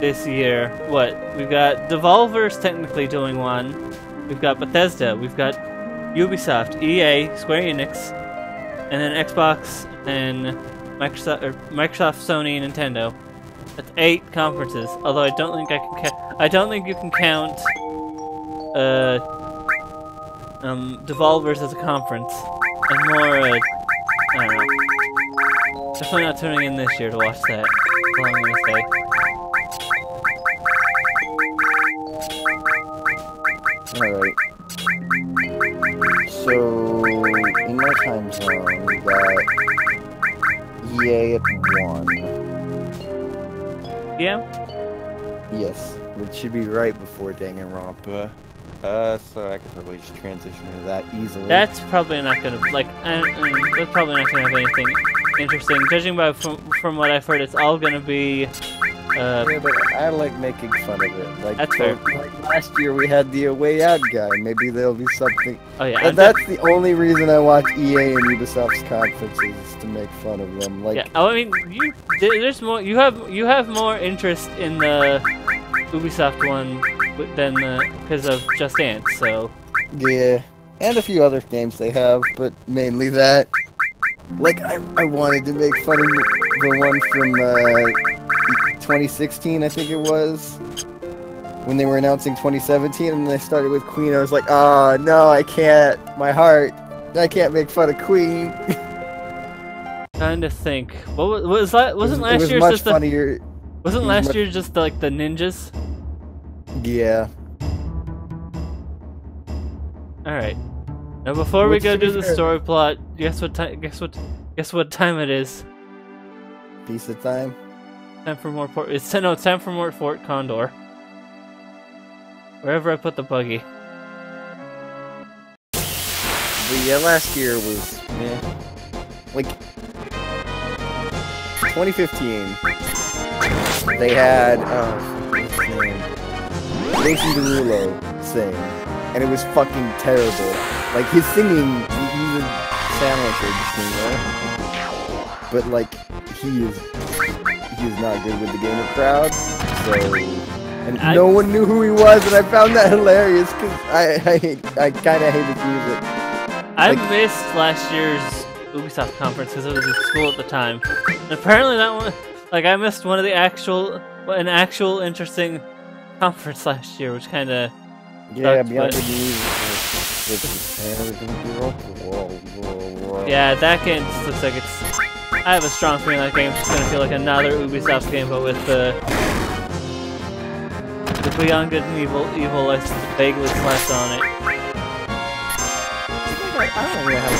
this year. What we've got Devolver's technically doing one. We've got Bethesda. We've got Ubisoft, EA, Square Enix, and then Xbox and Microsoft, or Microsoft, Sony, Nintendo. That's eight conferences. Although I don't think I can count. I don't think you can count uh um Devolver's as a conference. And more uh, I don't know. Definitely not tuning in this year to watch that. That's all I'm gonna say. Yeah. Yes, which should be right before Danganronpa. Uh, so I could probably just transition to that easily. That's probably not gonna like. Uh, uh, that's probably not gonna have anything interesting. Judging by from from what I've heard, it's all gonna be. Uh, Yeah, but I like making fun of it. Like, That's fair. like last year we had the A Way Out guy. Maybe there'll be something. oh yeah. And that's the only reason I watch EA and Ubisoft's conferences is to make fun of them. Like, yeah. Oh, I mean, you there's more. You have you have more interest in the Ubisoft one than the because of Just Dance. So Yeah, and a few other games they have, but mainly that. Like, I, I wanted to make fun of the one from uh, 2016, I think it was, when they were announcing 2017, and they started with Queen. I was like, oh no, I can't. My heart, I can't make fun of Queen. [laughs] trying to think. What was, was that? Wasn't was, last it was much just the, funnier. wasn't it last much- year just the, like the ninjas? Yeah. All right. Now before we go to do the fair- story plot, guess what time? Guess what? Guess what time it is? Piece of time. Time for more port. It's no. Time for more Fort Condor. Wherever I put the buggy. The yeah, last year was eh. like 2015. They had uh? Jason Derulo sing, and it was fucking terrible. Like his singing, he, would sound like but like he is he is not good with the gamer crowd. So. And I- no one knew who he was, and I found that hilarious because I I, I kind of hate his music. I Like- missed last year's Ubisoft conference because I was in school at the time. And apparently that one, like I missed one of the actual, an actual interesting conference last year, which kind of Yeah, Sucks, Beyond but- Good News was, was the Paris. Whoa, whoa, whoa. yeah, that game just looks like it's. I have a strong feeling that game's just gonna feel like another Ubisoft game, but with the the Beyond Good and Evil Evil list vaguely slapped on it. I, don't really have a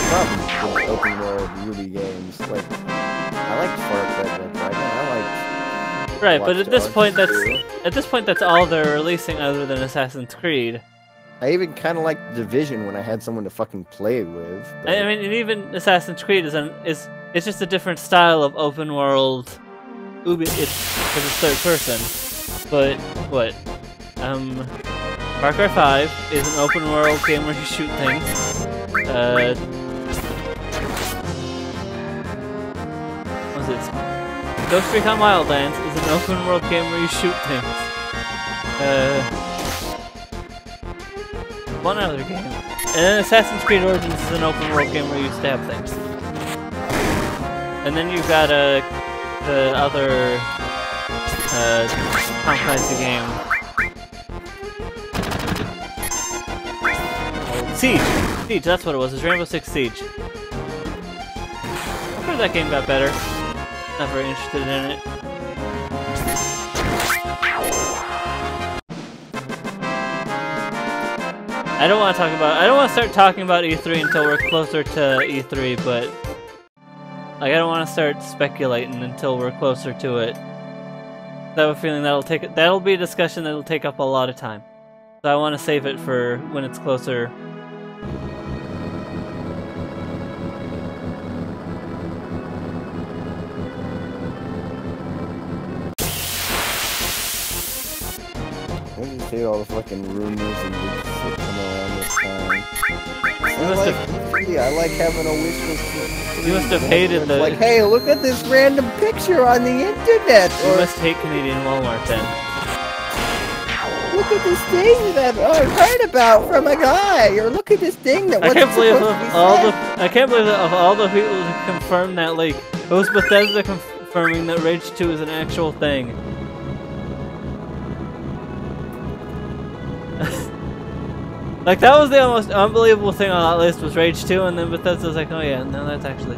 problem with open world Ruby games. Like, I like Far Cry Dragon. I like. Right, but at this point, that's at this point that's all they're releasing other than Assassin's Creed. I even kind of liked Division when I had someone to fucking play with. But I mean, even Assassin's Creed is an, is it's just a different style of open world. Ubi, it's because it's third person. But what? Um, Far Cry 5 is an open world game where you shoot things. Uh, was it? Ghost Recon Wildlands is an open world game where you shoot things. Uh, one other game. And then Assassin's Creed Origins is an open world game where you stab things. And then you've got uh, the other uh, Tom game. Siege! Siege, that's what it was. It was Rainbow Six Siege. I heard that game got better. Not very interested in it. I don't want to talk about. I don't want to start talking about E3 until we're closer to E3, but like I don't want to start speculating until we're closer to it. I have a feeling that'll take that'll be a discussion that'll take up a lot of time. So I want to save it for when it's closer. Say all the fucking rumors and I must like have E3. I like having a wish list. You must have hated the- Like, hey, look at this random picture on the internet, You or must hate Canadian Walmart then. look at this thing that I heard about from a guy, or look at this thing that I can't believe supposed to be of all the. I can't believe that of all the people who confirmed that leak, it was Bethesda confirming that Rage 2 is an actual thing. Like that was the most unbelievable thing on that list was Rage 2, and then Bethesda was like, oh yeah, no, that's actually.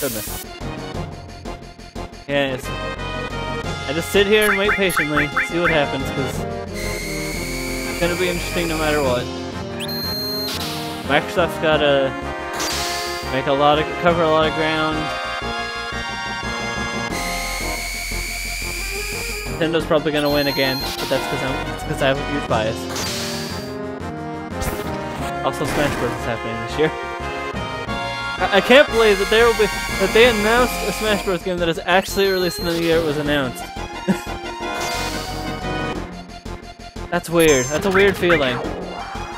Goodness. Yes. I just sit here and wait patiently, see what happens, because it's gonna be interesting no matter what. Microsoft's gotta make a lot of cover a lot of ground. Nintendo's probably gonna win again, but that's because I'm because I have a huge bias. Also, Smash Bros is happening this year. I, I can't believe that there will be that they announced a Smash Bros game that is actually released in the year it was announced. [laughs] That's weird. That's a weird feeling.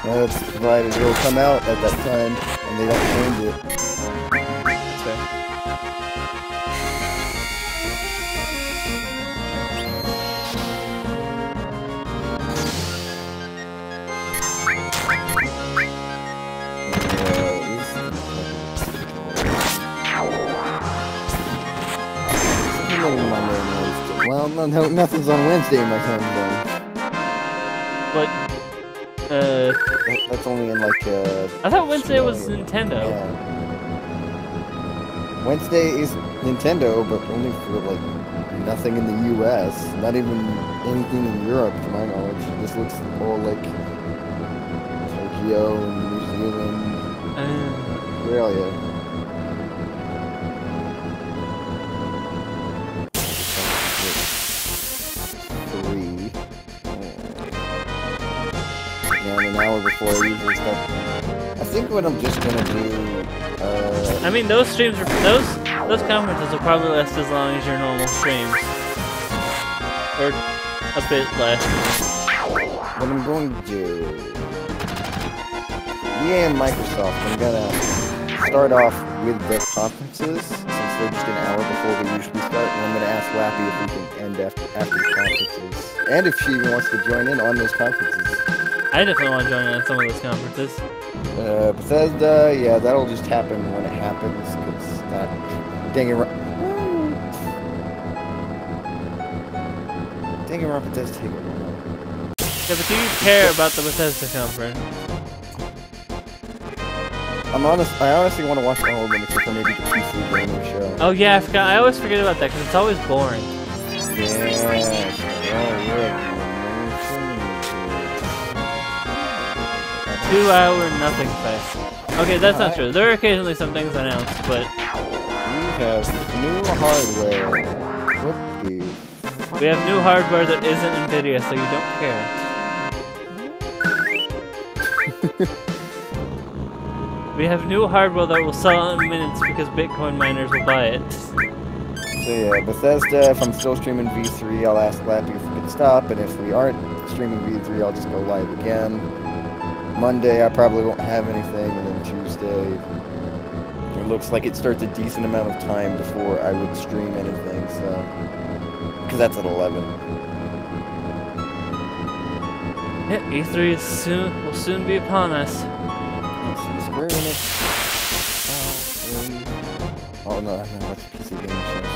That's provided it'll come out at that time, and they don't change it. Well, no, no, nothing's on Wednesday in my time zone. But uh, That, that's only in like uh. I thought Wednesday was Australia. Nintendo. Yeah. Wednesday is Nintendo, but only for like nothing in the U.S. Not even anything in Europe, to my knowledge. This looks all like Tokyo and New Zealand, Uh, Australia. And an hour before I usually start. I think what I'm just gonna do. Uh, I mean, those streams are those those conferences will probably last as long as your normal streams, or a bit less. what I'm going to do. EA and Microsoft, I'm gonna start off with the conferences, since they're just an hour before we usually start, and I'm gonna ask Lappy if we can end after, after the conferences. And if she wants to join in on those conferences. I definitely want to join in on some of those conferences. Uh, Bethesda, yeah, that'll just happen when it happens, because that... Dang it, Dang it, Rocket does take a. Yeah, but do you care about the Bethesda conference? I'm honest. I honestly want to watch all of them except for maybe the PC gaming show. Oh yeah, I forgot. I always forget about that because it's always boring. Yes. Two hour nothing fest. Okay, that's not true. There are occasionally some things announced, but We have new hardware. Whoopie. we have new hardware that isn't Nvidia, so you don't care. [laughs] we have new hardware that will sell in minutes because Bitcoin miners will buy it. So yeah, Bethesda. If I'm still streaming V3, I'll ask Lappy if we can stop, and if we aren't streaming V3, I'll just go live again. Monday, I probably won't have anything, and then Tuesday, it looks like it starts a decent amount of time before I would stream anything. So, because that's at 11. Yeah, E3 is soon will soon be upon us. Square Enix. Oh, no, I haven't watched PC Game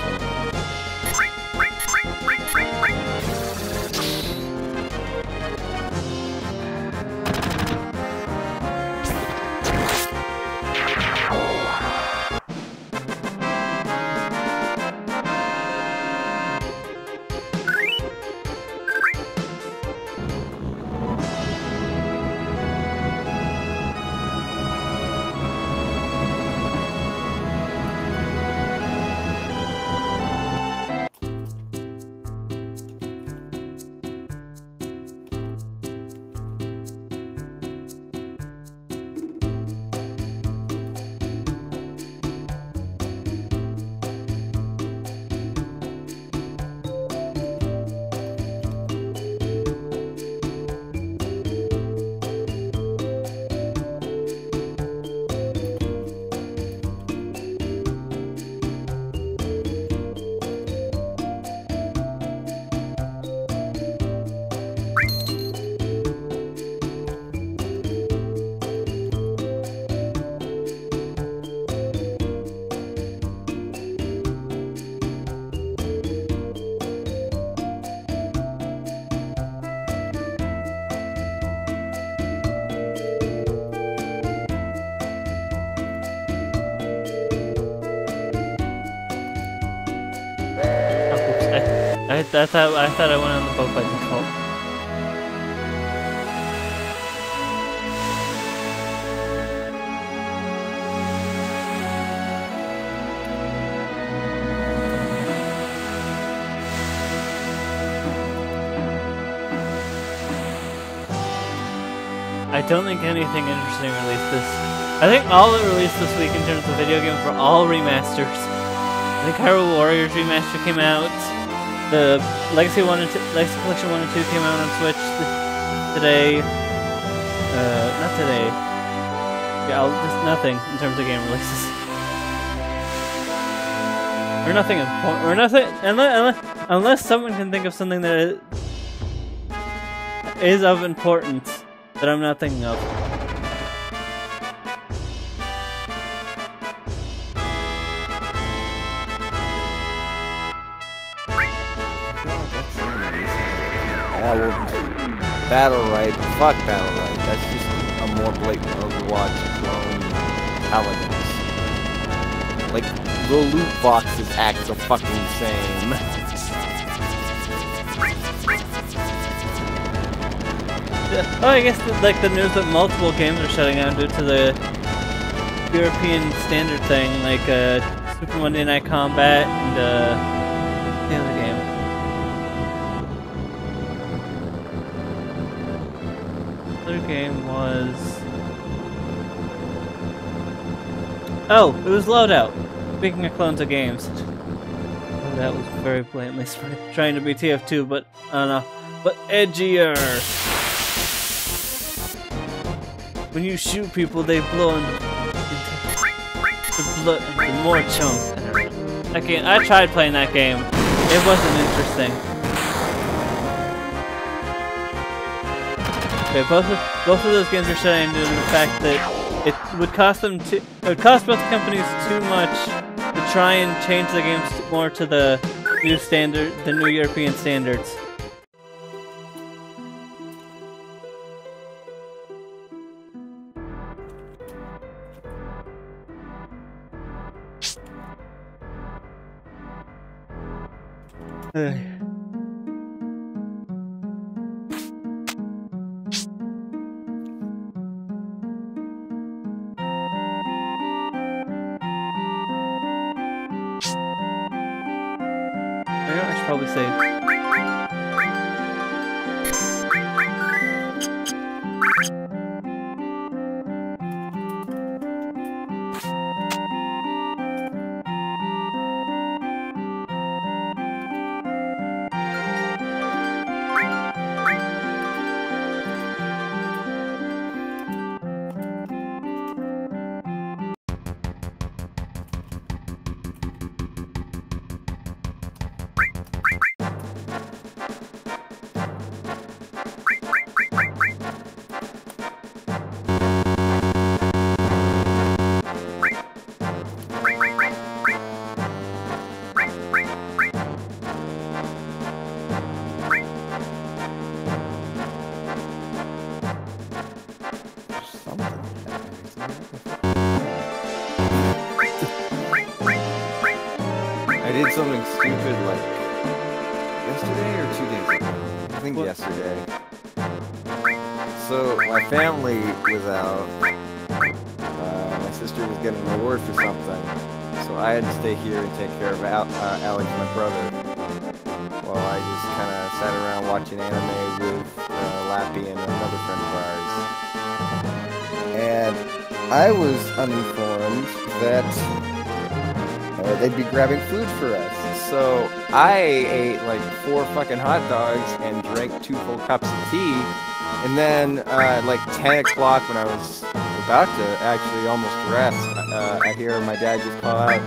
I, thought I thought I went on the boat by default. I don't think anything interesting released this. I think all that released this week in terms of video games were all remasters. Think Hyrule Warriors remaster came out. The Legacy One and two, Legacy Collection One and Two came out on Switch today. Uh, not today. Yeah, I'll, just nothing in terms of game releases. Or nothing important. Or nothing unless, unless unless someone can think of something that is of importance that I'm not thinking of. Battlerite, fuck Battlerite. That's just a more blatant Overwatch clone paladins. Like, the loot boxes act the fucking same. [laughs] Oh, I guess the, like the news that multiple games are shutting down due to the European standard thing, like uh, Super Monday Night Combat and uh, the other game. Game was. Oh, it was Loadout. Speaking of clones of games. That was very blatantly [laughs] trying to be TF2, but I don't know. But edgier. When you shoot people, they blow into, the blood, the more chunk. That game, I tried playing that game. It wasn't interesting. Okay, both of, both of those games are due to the fact that it would cost them to, it would cost both companies too much to try and change the games more to the new standard, the new European standards. I hot dogs and drank two full cups of tea. And then uh, like 10 o'clock when I was about to actually almost rest, uh, I hear my dad just call out.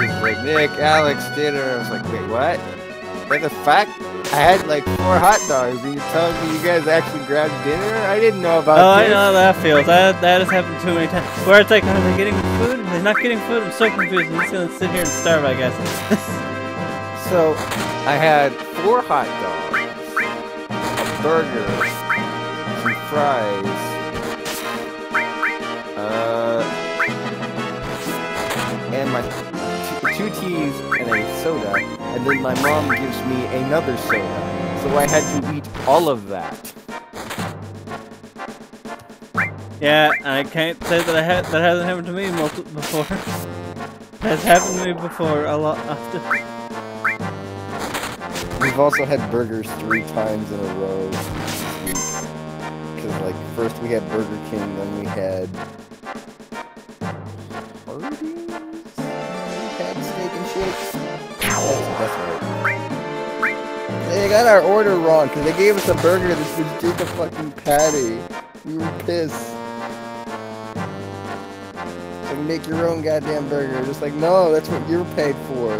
He's like, Nick, Alex, dinner. I was like, wait, what? What the fuck? I had like four hot dogs and you're telling me you guys actually grabbed dinner? I didn't know about Oh, I know how that feels. That that has happened too many times. Where it's like, are they getting food? They're not getting food. I'm so confused. I'm just gonna sit here and starve, I guess. [laughs] So I had four hot dogs, a burger, some fries, uh, and my two teas and a soda. and then my mom gives me another soda. So I had to eat all of that. Yeah, I can't say that I ha that hasn't happened to me multi before. [laughs] Has happened to me before a lot often. We've also had burgers three times in a row this week. Because, like, first we had Burger King, then we had. Arby's? We had steak and shakes. That's the. They got our order wrong because they gave us a burger that was just a fucking patty. We were pissed. So make your own goddamn burger. Just like, no, that's what you're paid for.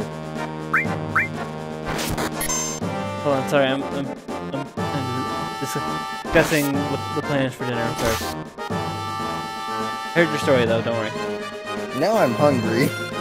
Hold on, sorry, I'm I'm I'm, I'm discussing the plan is for dinner. I'm sorry. I heard your story though. Don't worry. Now I'm hungry.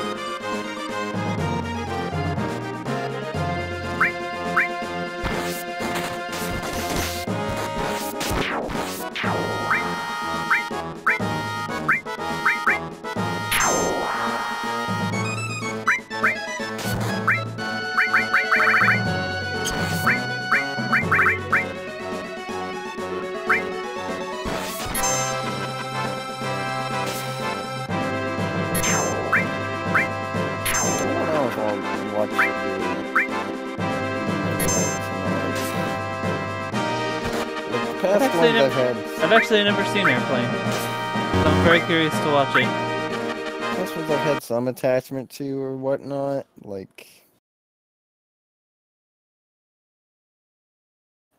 Seen Airplane, so I'm very curious to watch it. past ones I've had some attachment to or whatnot. Like,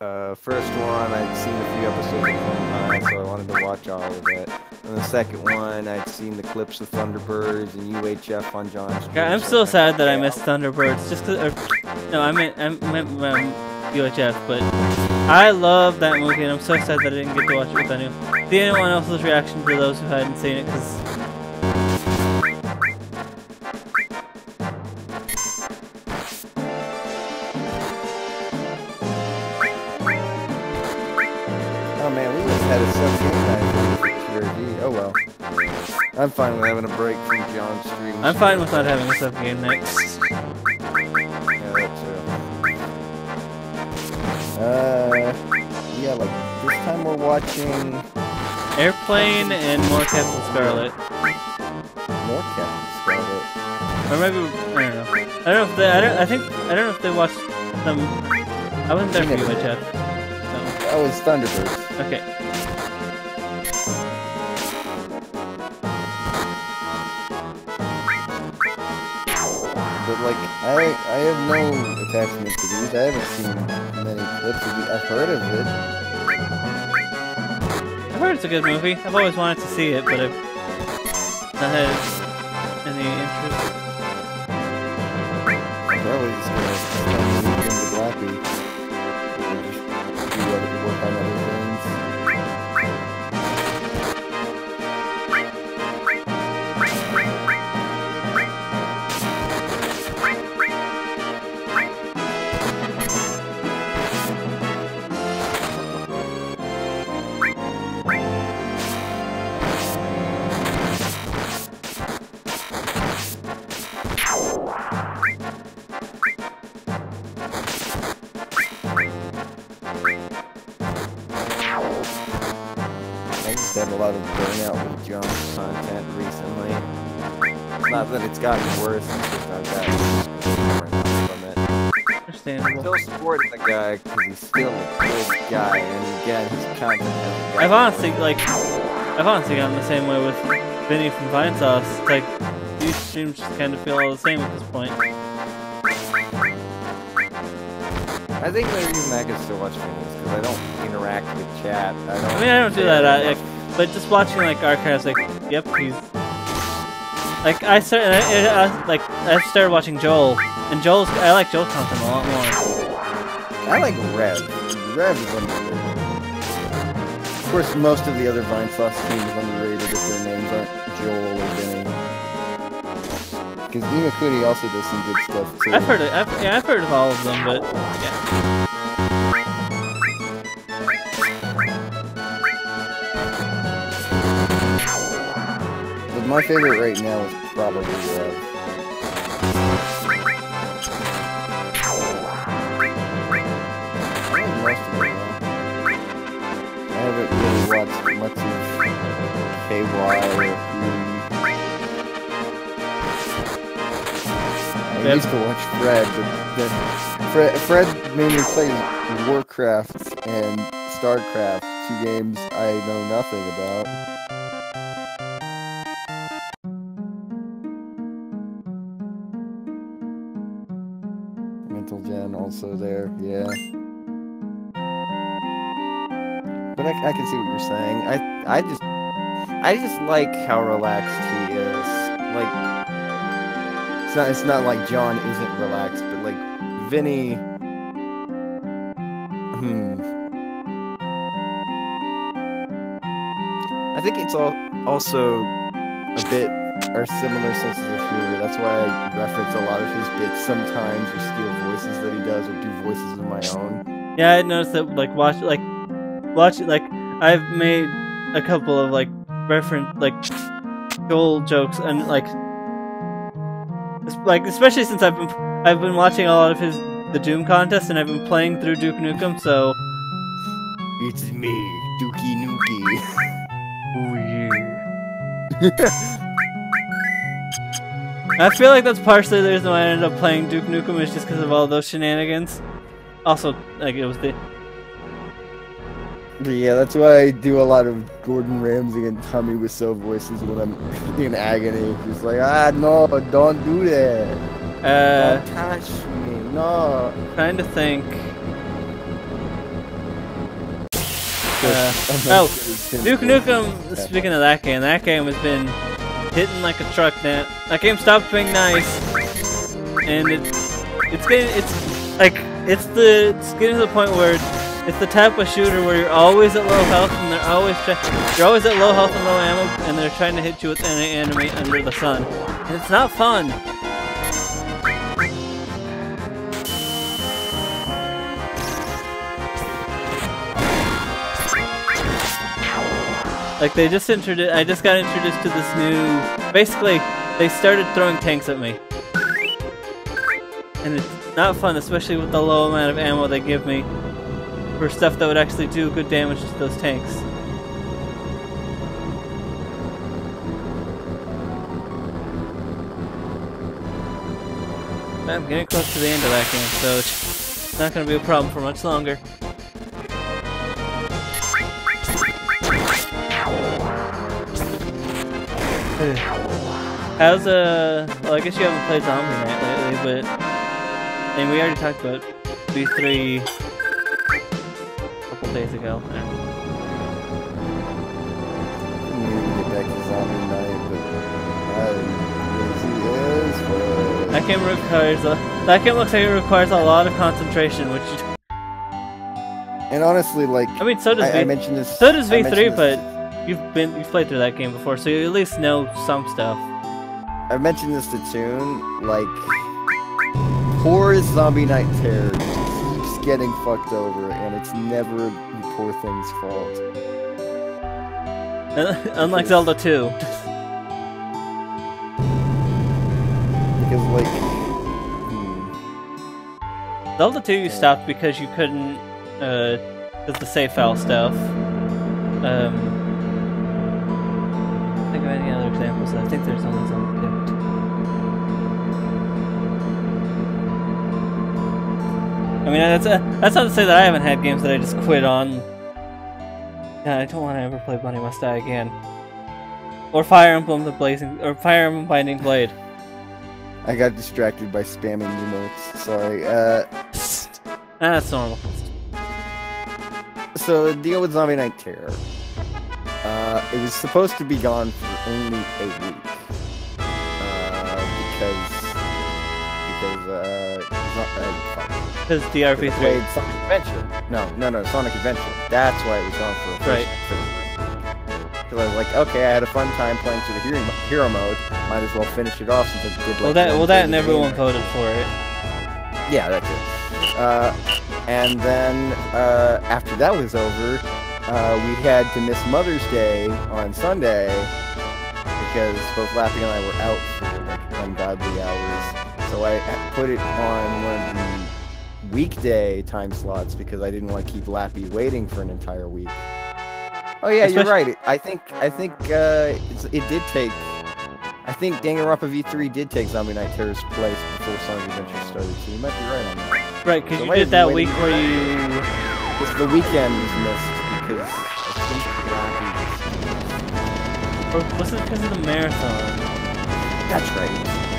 uh, first one I'd seen a few episodes of Clone High, so I wanted to watch all of it. And the second one I'd seen the clips of Thunderbirds and UHF on John Street. God, I'm so still I sad that I missed Thunderbirds. Just 'cause- or, no, I meant I meant um, UHF, but I love that movie, and I'm so sad that I didn't get to watch it with anyone. See anyone else's reaction for those who hadn't seen it? Because Oh man, we just had a sub game night for. Oh well. I'm fine with having a break from John Street. I'm fine with not having a sub game night. Yeah, that too. Uh, yeah, like this time we're watching Airplane and more Captain Scarlet, more Captain Scarlet. or maybe I don't know. I don't know if they. I don't. I think I don't know if they watched them. I wasn't there for Never. UHF. Oh, it's Thunderbirds. Okay. But like, I I have no attachment to these. I haven't seen many clips of these. I've heard of it. It's a good movie. I've always wanted to see it, but I've not had I've honestly like, I've honestly gotten the same way with Vinny from Vinesauce. It's like these streams just kind of feel all the same at this point. I think the reason I can still watch Vinny is because I don't interact with chat. I don't. I mean, I don't do that. Uh, I, like, but just watching like archives, like, yep, he's like I started, I, I, uh, like I started watching Joel, and Joel's I like Joel's content a lot more. I like Rev. Rev is course, most of the other Vinesauce teams underrated if their names aren't Joel or Vinny. Because Imakuni also does some good stuff too. I've heard it. I've, yeah, I've heard of all of them, but yeah. But my favorite right now is probably Rev. Much of KY I used to watch Fred, but then Fred, Fred mainly plays Warcraft and StarCraft, two games I know nothing about. I, can see what you're saying. I I just I just like how relaxed he is. Like it's not it's not like John isn't relaxed, but like Vinny Hmm. I think it's all also a bit are similar senses of humor. That's why I reference a lot of his bits sometimes, or steal voices that he does, or do voices of my own. Yeah, I noticed that. Like watch, like watch, like I've made a couple of like reference, like Joel jokes, and like, like especially since I've been I've been watching a lot of his the Doom contest, and I've been playing through Duke Nukem. So It's me, Dookie Nukie. [laughs] I feel like that's partially the reason why I ended up playing Duke Nukem is just because of all those shenanigans. Also, like it was the yeah, that's why I do a lot of Gordon Ramsay and Tommy Wiseau voices when I'm in agony. Just like, ah, no, don't do that. uh don't touch me, no. trying to think. [laughs] Uh, oh, not good at Tim Duke Nukem. Speaking of that game, that game has been hitting like a truck. Now that game stopped being nice, and it it's getting it's like it's the it's getting to the point where it's the type of shooter where you're always at low health and they're always you're always at low health and low ammo, and they're trying to hit you with any enemy under the sun. And it's not fun. Like they just introduced, I just got introduced to this new. Basically, they started throwing tanks at me, and it's not fun, especially with the low amount of ammo they give me for stuff that would actually do good damage to those tanks. I'm getting close to the end of that game, so it's not going to be a problem for much longer. [sighs] How's uh? Well, I guess you haven't played Zombie Night lately, but and we already talked about V3 is for That game requires a that game looks like it requires a lot of concentration, which [laughs] And honestly, like I mean, so does I, I V. mentioned this. so does I V3, but you've been you've played through that game before, so you at least know some stuff. I mentioned this to Tune, Like, poor Zombie Night Terror getting fucked over, and it's never the poor thing's fault. Unlike Zelda 2. Because like, hmm, Zelda 2 you stopped because you couldn't, uh, with the save file stuff. Um, think of any other examples. I think there's only Zelda 2. I mean, that's, uh, that's not to say that I haven't had games that I just quit on. Yeah, I don't want to ever play Bunny Must Die again. Or Fire Emblem the Blazing, or Fire Emblem Binding Blade. I got distracted by spamming emotes. Sorry. Uh, Ah, that's normal. so the deal with Zombie Night Terror. Uh, it was supposed to be gone for only a week. Uh, because because uh, zo- uh Because They DRP3. played Sonic Adventure. No, no, no, Sonic Adventure. That's why it was gone for a first, Right. Because I was like, okay, I had a fun time playing through the hero, hero mode. Might as well finish it off since it did like. Well, that well that and everyone voted for it. Yeah, that's it. Uh, and then uh, after that was over, uh, we had to miss Mother's Day on Sunday because both Laughing and I were out for like ungodly hours. So I put it on one of the weekday time slots because I didn't want to keep Lappy waiting for an entire week. Oh yeah, you're right. I think I think uh, it did take. I think Danganronpa V3 did take Zombie Night Terror's place before Sonic Adventure started. So you might be right on that. Right, because So you did that the week waiting where you. Because the weekend was missed because I think Lappy was. Or was it because of the marathon? That's right.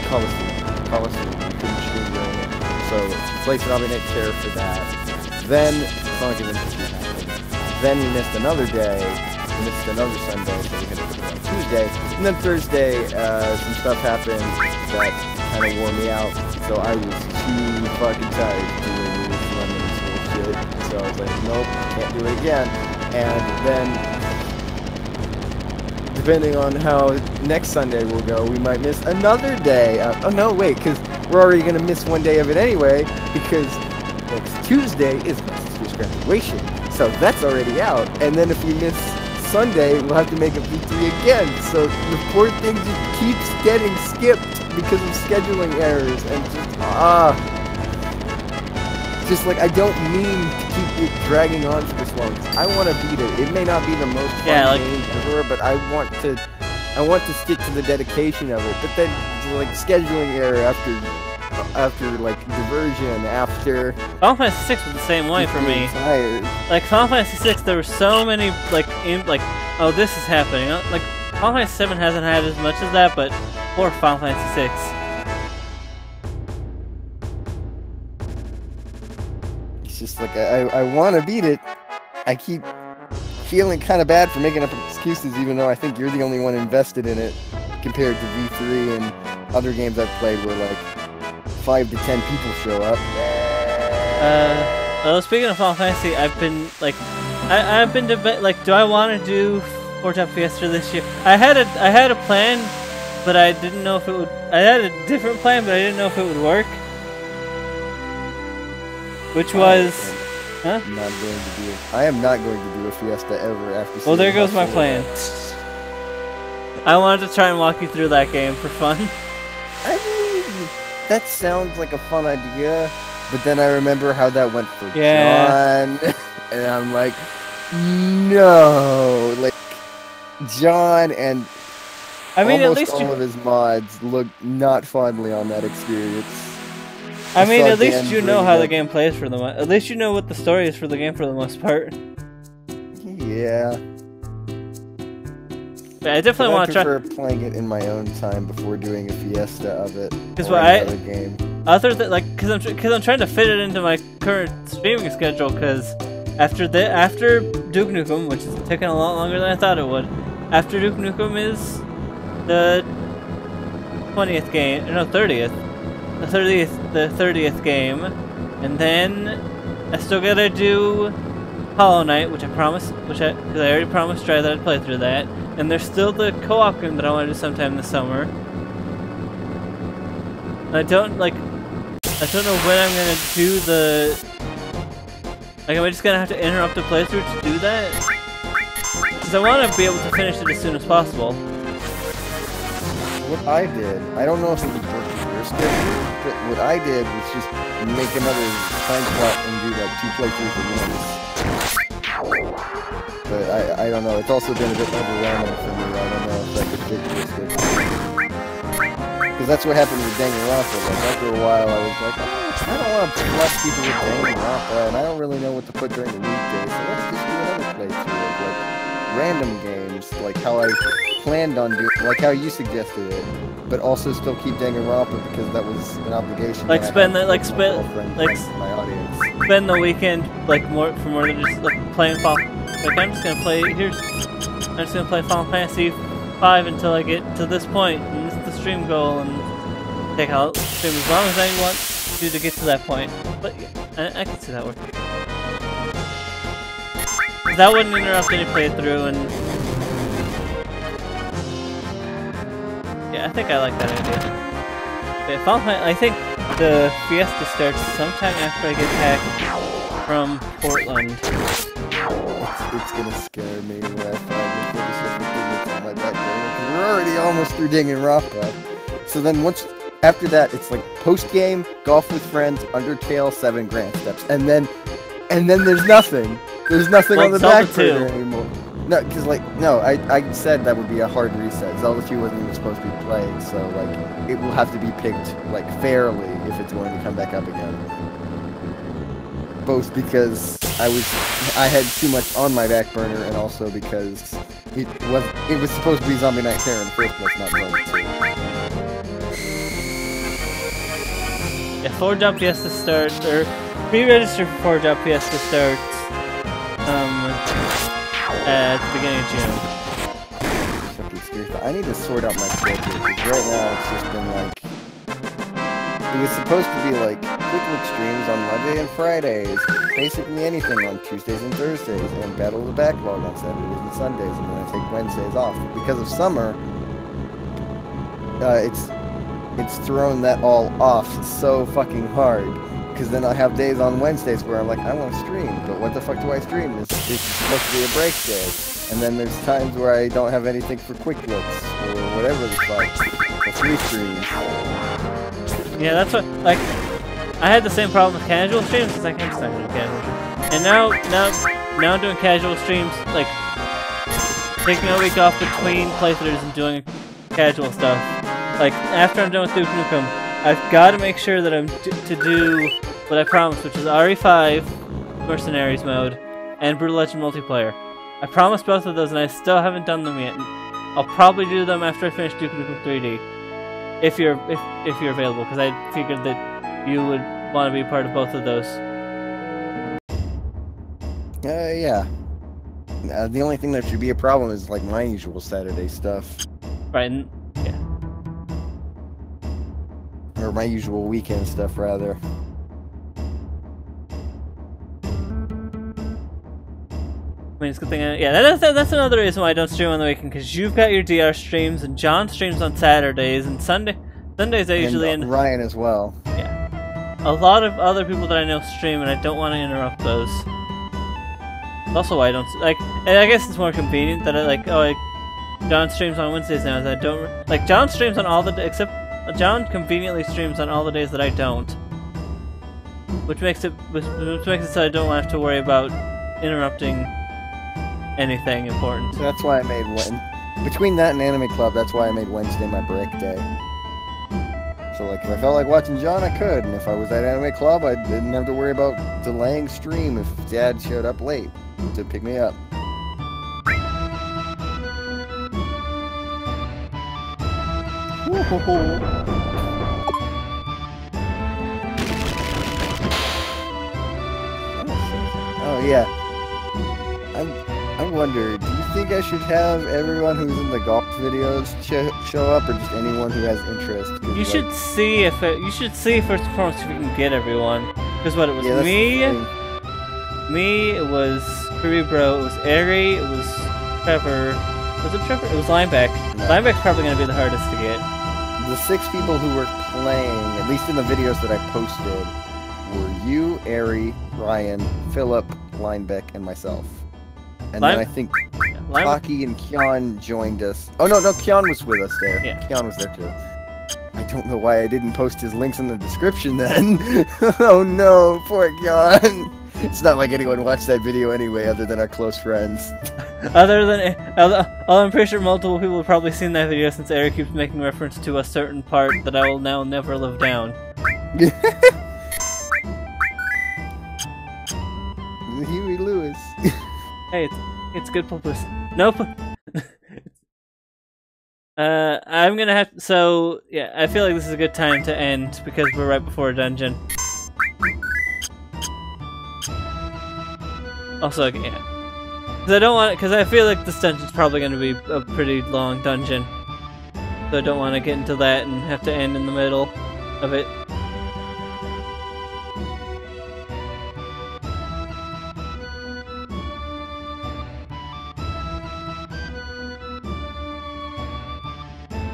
Coliseum. Coliseum. So place Zombie Night Terror for that. Then Sonic Adventure 2 happened. Then we missed another day. We missed another Sunday, so we had to on Tuesday. And then Thursday, uh, some stuff happened that kind of wore me out. So I was too fucking tired to do this Lemons bullshit. So I was like, nope, can't do it again. And then depending on how next Sunday will go, we might miss another day. Oh no, wait, because we're already going to miss one day of it anyway, because next Tuesday is my sister's graduation. So that's already out. And then if we miss Sunday, we'll have to make a V3 again. So the poor thing just keeps getting skipped because of scheduling errors and just, ah. just like, I don't mean to keep it dragging on for this long. I want to beat it. It may not be the most fun Yeah, like- game ever, but I want to, I want to stick to the dedication of it. But then, like, scheduling error after, after, like, diversion, after Final Fantasy Six was the same way for me. tired. Like Final Fantasy Six, there were so many like in like, oh this is happening. Uh, Like Final Fantasy Seven hasn't had as much as that, but poor Final Fantasy Six. It's just like I, I want to beat it. I keep feeling kind of bad for making up excuses, even though I think you're the only one invested in it compared to V3 and other games I've played where like five to ten people show up. Uh, well, speaking of Final Fantasy, I've been like, I, I've been deba- like, do I want to do Four Job Fiesta this year? I had a, I had a plan, but I didn't know if it would. I had a different plan, but I didn't know if it would work. Which was, huh? I'm not going to do. I am not going to do a fiesta ever after. Well, there goes my plan. I wanted to try and walk you through that game for fun. [laughs] I mean, that sounds like a fun idea, but then I remember how that went for Yeah. John, [laughs] and I'm like, no, like John and I mean, at almost least all you, of his mods look not fondly on that experience. I mean, at least Dan you know how it the game plays for the mo- At least you know what the story is for the game for the most part. Yeah, But I definitely want to try. playing it in my own time before doing a fiesta of it. 'Cause or what I- game. Other than like, cause I'm cause I'm trying to fit it into my current streaming schedule. Cause after the after Duke Nukem, which is taking a lot longer than I thought it would, after Duke Nukem is the twentieth game, no thirtieth, the thirtieth, the thirtieth game, and then I still gotta do Hollow Knight, which I promised, which I, cause I already promised Dry that I'd play through that, and there's still the co-op game that I want to do sometime this summer. I don't like. I don't know when I'm gonna do the. Like, am I just gonna have to interrupt the playthrough to do that? Because I want to be able to finish it as soon as possible. What I did, I don't know if it would work for your schedule, but what I did was just make another time slot and do like two playthroughs at once. But I, I don't know. It's also been a bit overwhelming for me. I don't know if I could to your schedule. Because that's what happened with Danganronpa. Like after a while, I was like, oh, I don't want to bless people with Danganronpa, and I don't really know what to put during the weekday. So let's just do another playthrough of like random games, like how I planned on doing, like how you suggested it, but also still keep Danganronpa because that was an obligation. Like spend the- like spend- like my audience. Spend the weekend like more for more than just like playing Final. Like I'm just gonna play. Here's. I'm just gonna play Final Fantasy V until I get to this point, and this is the stream goal, and take out stream as long as I want you to get to that point. But I, I can see that working. That wouldn't interrupt any playthrough, and yeah, I think I like that idea. Final I think the Fiesta starts sometime after I get back from Portland. It's, it's gonna scare me when I everything that's on my back We're already almost through Danganronpa. So then once after that, it's like post game, golf with friends, Undertale, seven grand steps, and then, and then there's nothing. There's nothing Like on the Zelda back burner 2. anymore. No, because like no, I I said that would be a hard reset. Zelda 2 wasn't even supposed to be played, so like it will have to be picked like fairly if it's going to come back up again. Both because I was I had too much on my back burner, and also because it was it was supposed to be Zombie Night Terror in the first place, not 2. Yeah, Four Job Fiesta starts, or pre-register for Four Job Fiesta starts um, at the beginning of June. I need to sort out my schedule because right now it's just been like it was supposed to be like quick look streams on Monday and Fridays, basically anything on Tuesdays and Thursdays, and Battle the Backlog on Saturdays and Sundays, and then I take Wednesdays off. Because of summer, uh, it's it's thrown that all off so fucking hard. Because then I have days on Wednesdays where I'm like, I want to stream, but what the fuck do I stream? It's, it's supposed to be a break day. And then there's times where I don't have anything for quick looks or whatever the fuck. Or free streams. Yeah, that's what like I had the same problem with casual streams because I can't start doing casual. And now now now I'm doing casual streams like taking a week off between playthroughs and doing casual stuff. Like after I'm done with Duke Nukem, I've got to make sure that I'm to do what I promised, which is RE5 Mercenaries mode and Brutal Legend multiplayer. I promised both of those, and I still haven't done them yet. I'll probably do them after I finish Duke Nukem 3D if you're if if you're available because I figured that you would want to be part of both of those. Uh, yeah. Uh, the only thing that should be a problem is like my usual Saturday stuff. Right, and Or my usual weekend stuff, rather. I mean, it's a good thing. I, yeah, that's that's another reason why I don't stream on the weekend because you've got your DR streams and John streams on Saturdays and Sunday. Sundays I usually and, uh, in Ryan as well. A lot of other people that I know stream and I don't want to interrupt those. Also, why I don't like. I guess it's more convenient that I like. Oh, I, John streams on Wednesdays now. That I don't like. John streams on all the except John conveniently streams on all the days that I don't, which makes it which, which makes it so I don't have to worry about interrupting anything important. So that's why I made one. Between that and Anime Club, that's why I made Wednesday my break day. Like, if I felt like watching John, I could, and if I was at Anime Club, I didn't have to worry about delaying stream if Dad showed up late to pick me up. Oh yeah. I I wonder, do you think I should have everyone who's in the golf videos sh- show up, or just anyone who has interest? You like, should see if it, you should see first and foremost if you can get everyone. Because what it was yeah, me, me, it was Kirby Bro, it was Airy, it was Trevor. Was it Trevor? It was Lineback. No. Lineback's probably gonna be the hardest to get. The six people who were playing, at least in the videos that I posted, were you, Airy, Ryan, Philip, Linebeck, and myself. And Line- then I think Line- Taki and Kyon joined us. Oh no, no, Kyon was with us there. Yeah. Kyon was there too. I don't know why I didn't post his links in the description then. [laughs] oh no, poor Kyon. It's not like anyone watched that video anyway, other than our close friends. [laughs] Other than, although I'm pretty sure multiple people have probably seen that video since Eric keeps making reference to a certain part that I will now never live down. [laughs] Huey Lewis. Hey, it's, it's good publicity. Nope. [laughs] uh, I'm gonna have so yeah. I feel like this is a good time to end because we're right before a dungeon. Also, yeah, because I don't want because I feel like this dungeon's probably gonna be a pretty long dungeon, so I don't want to get into that and have to end in the middle of it.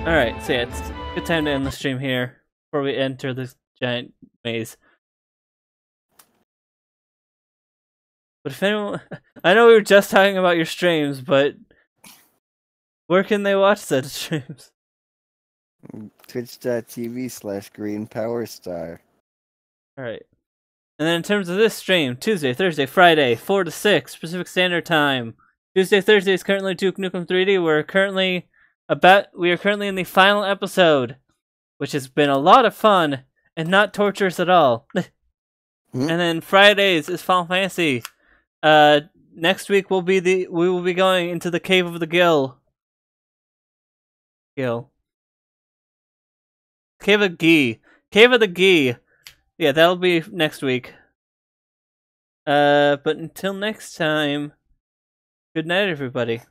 Alright, so yeah, it's a good time to end the stream here before we enter this giant maze. But if anyone, [laughs] I know we were just talking about your streams, but where can they watch said [laughs] streams? Twitch.tv slash Green Power Star. All right. And then in terms of this stream, Tuesday, Thursday, Friday, 4 to 6 Pacific Standard Time. Tuesday, Thursday is currently Duke Nukem 3D. We're currently about we are currently in the final episode, which has been a lot of fun and not torturous at all. [laughs] Hmm. And then Fridays is Final Fantasy. Uh next week will be the we will be going into the Cave of the Gill. Gill. Cave of Gi. Cave of the Gi. Yeah, that'll be next week. Uh, but until next time, good night, everybody.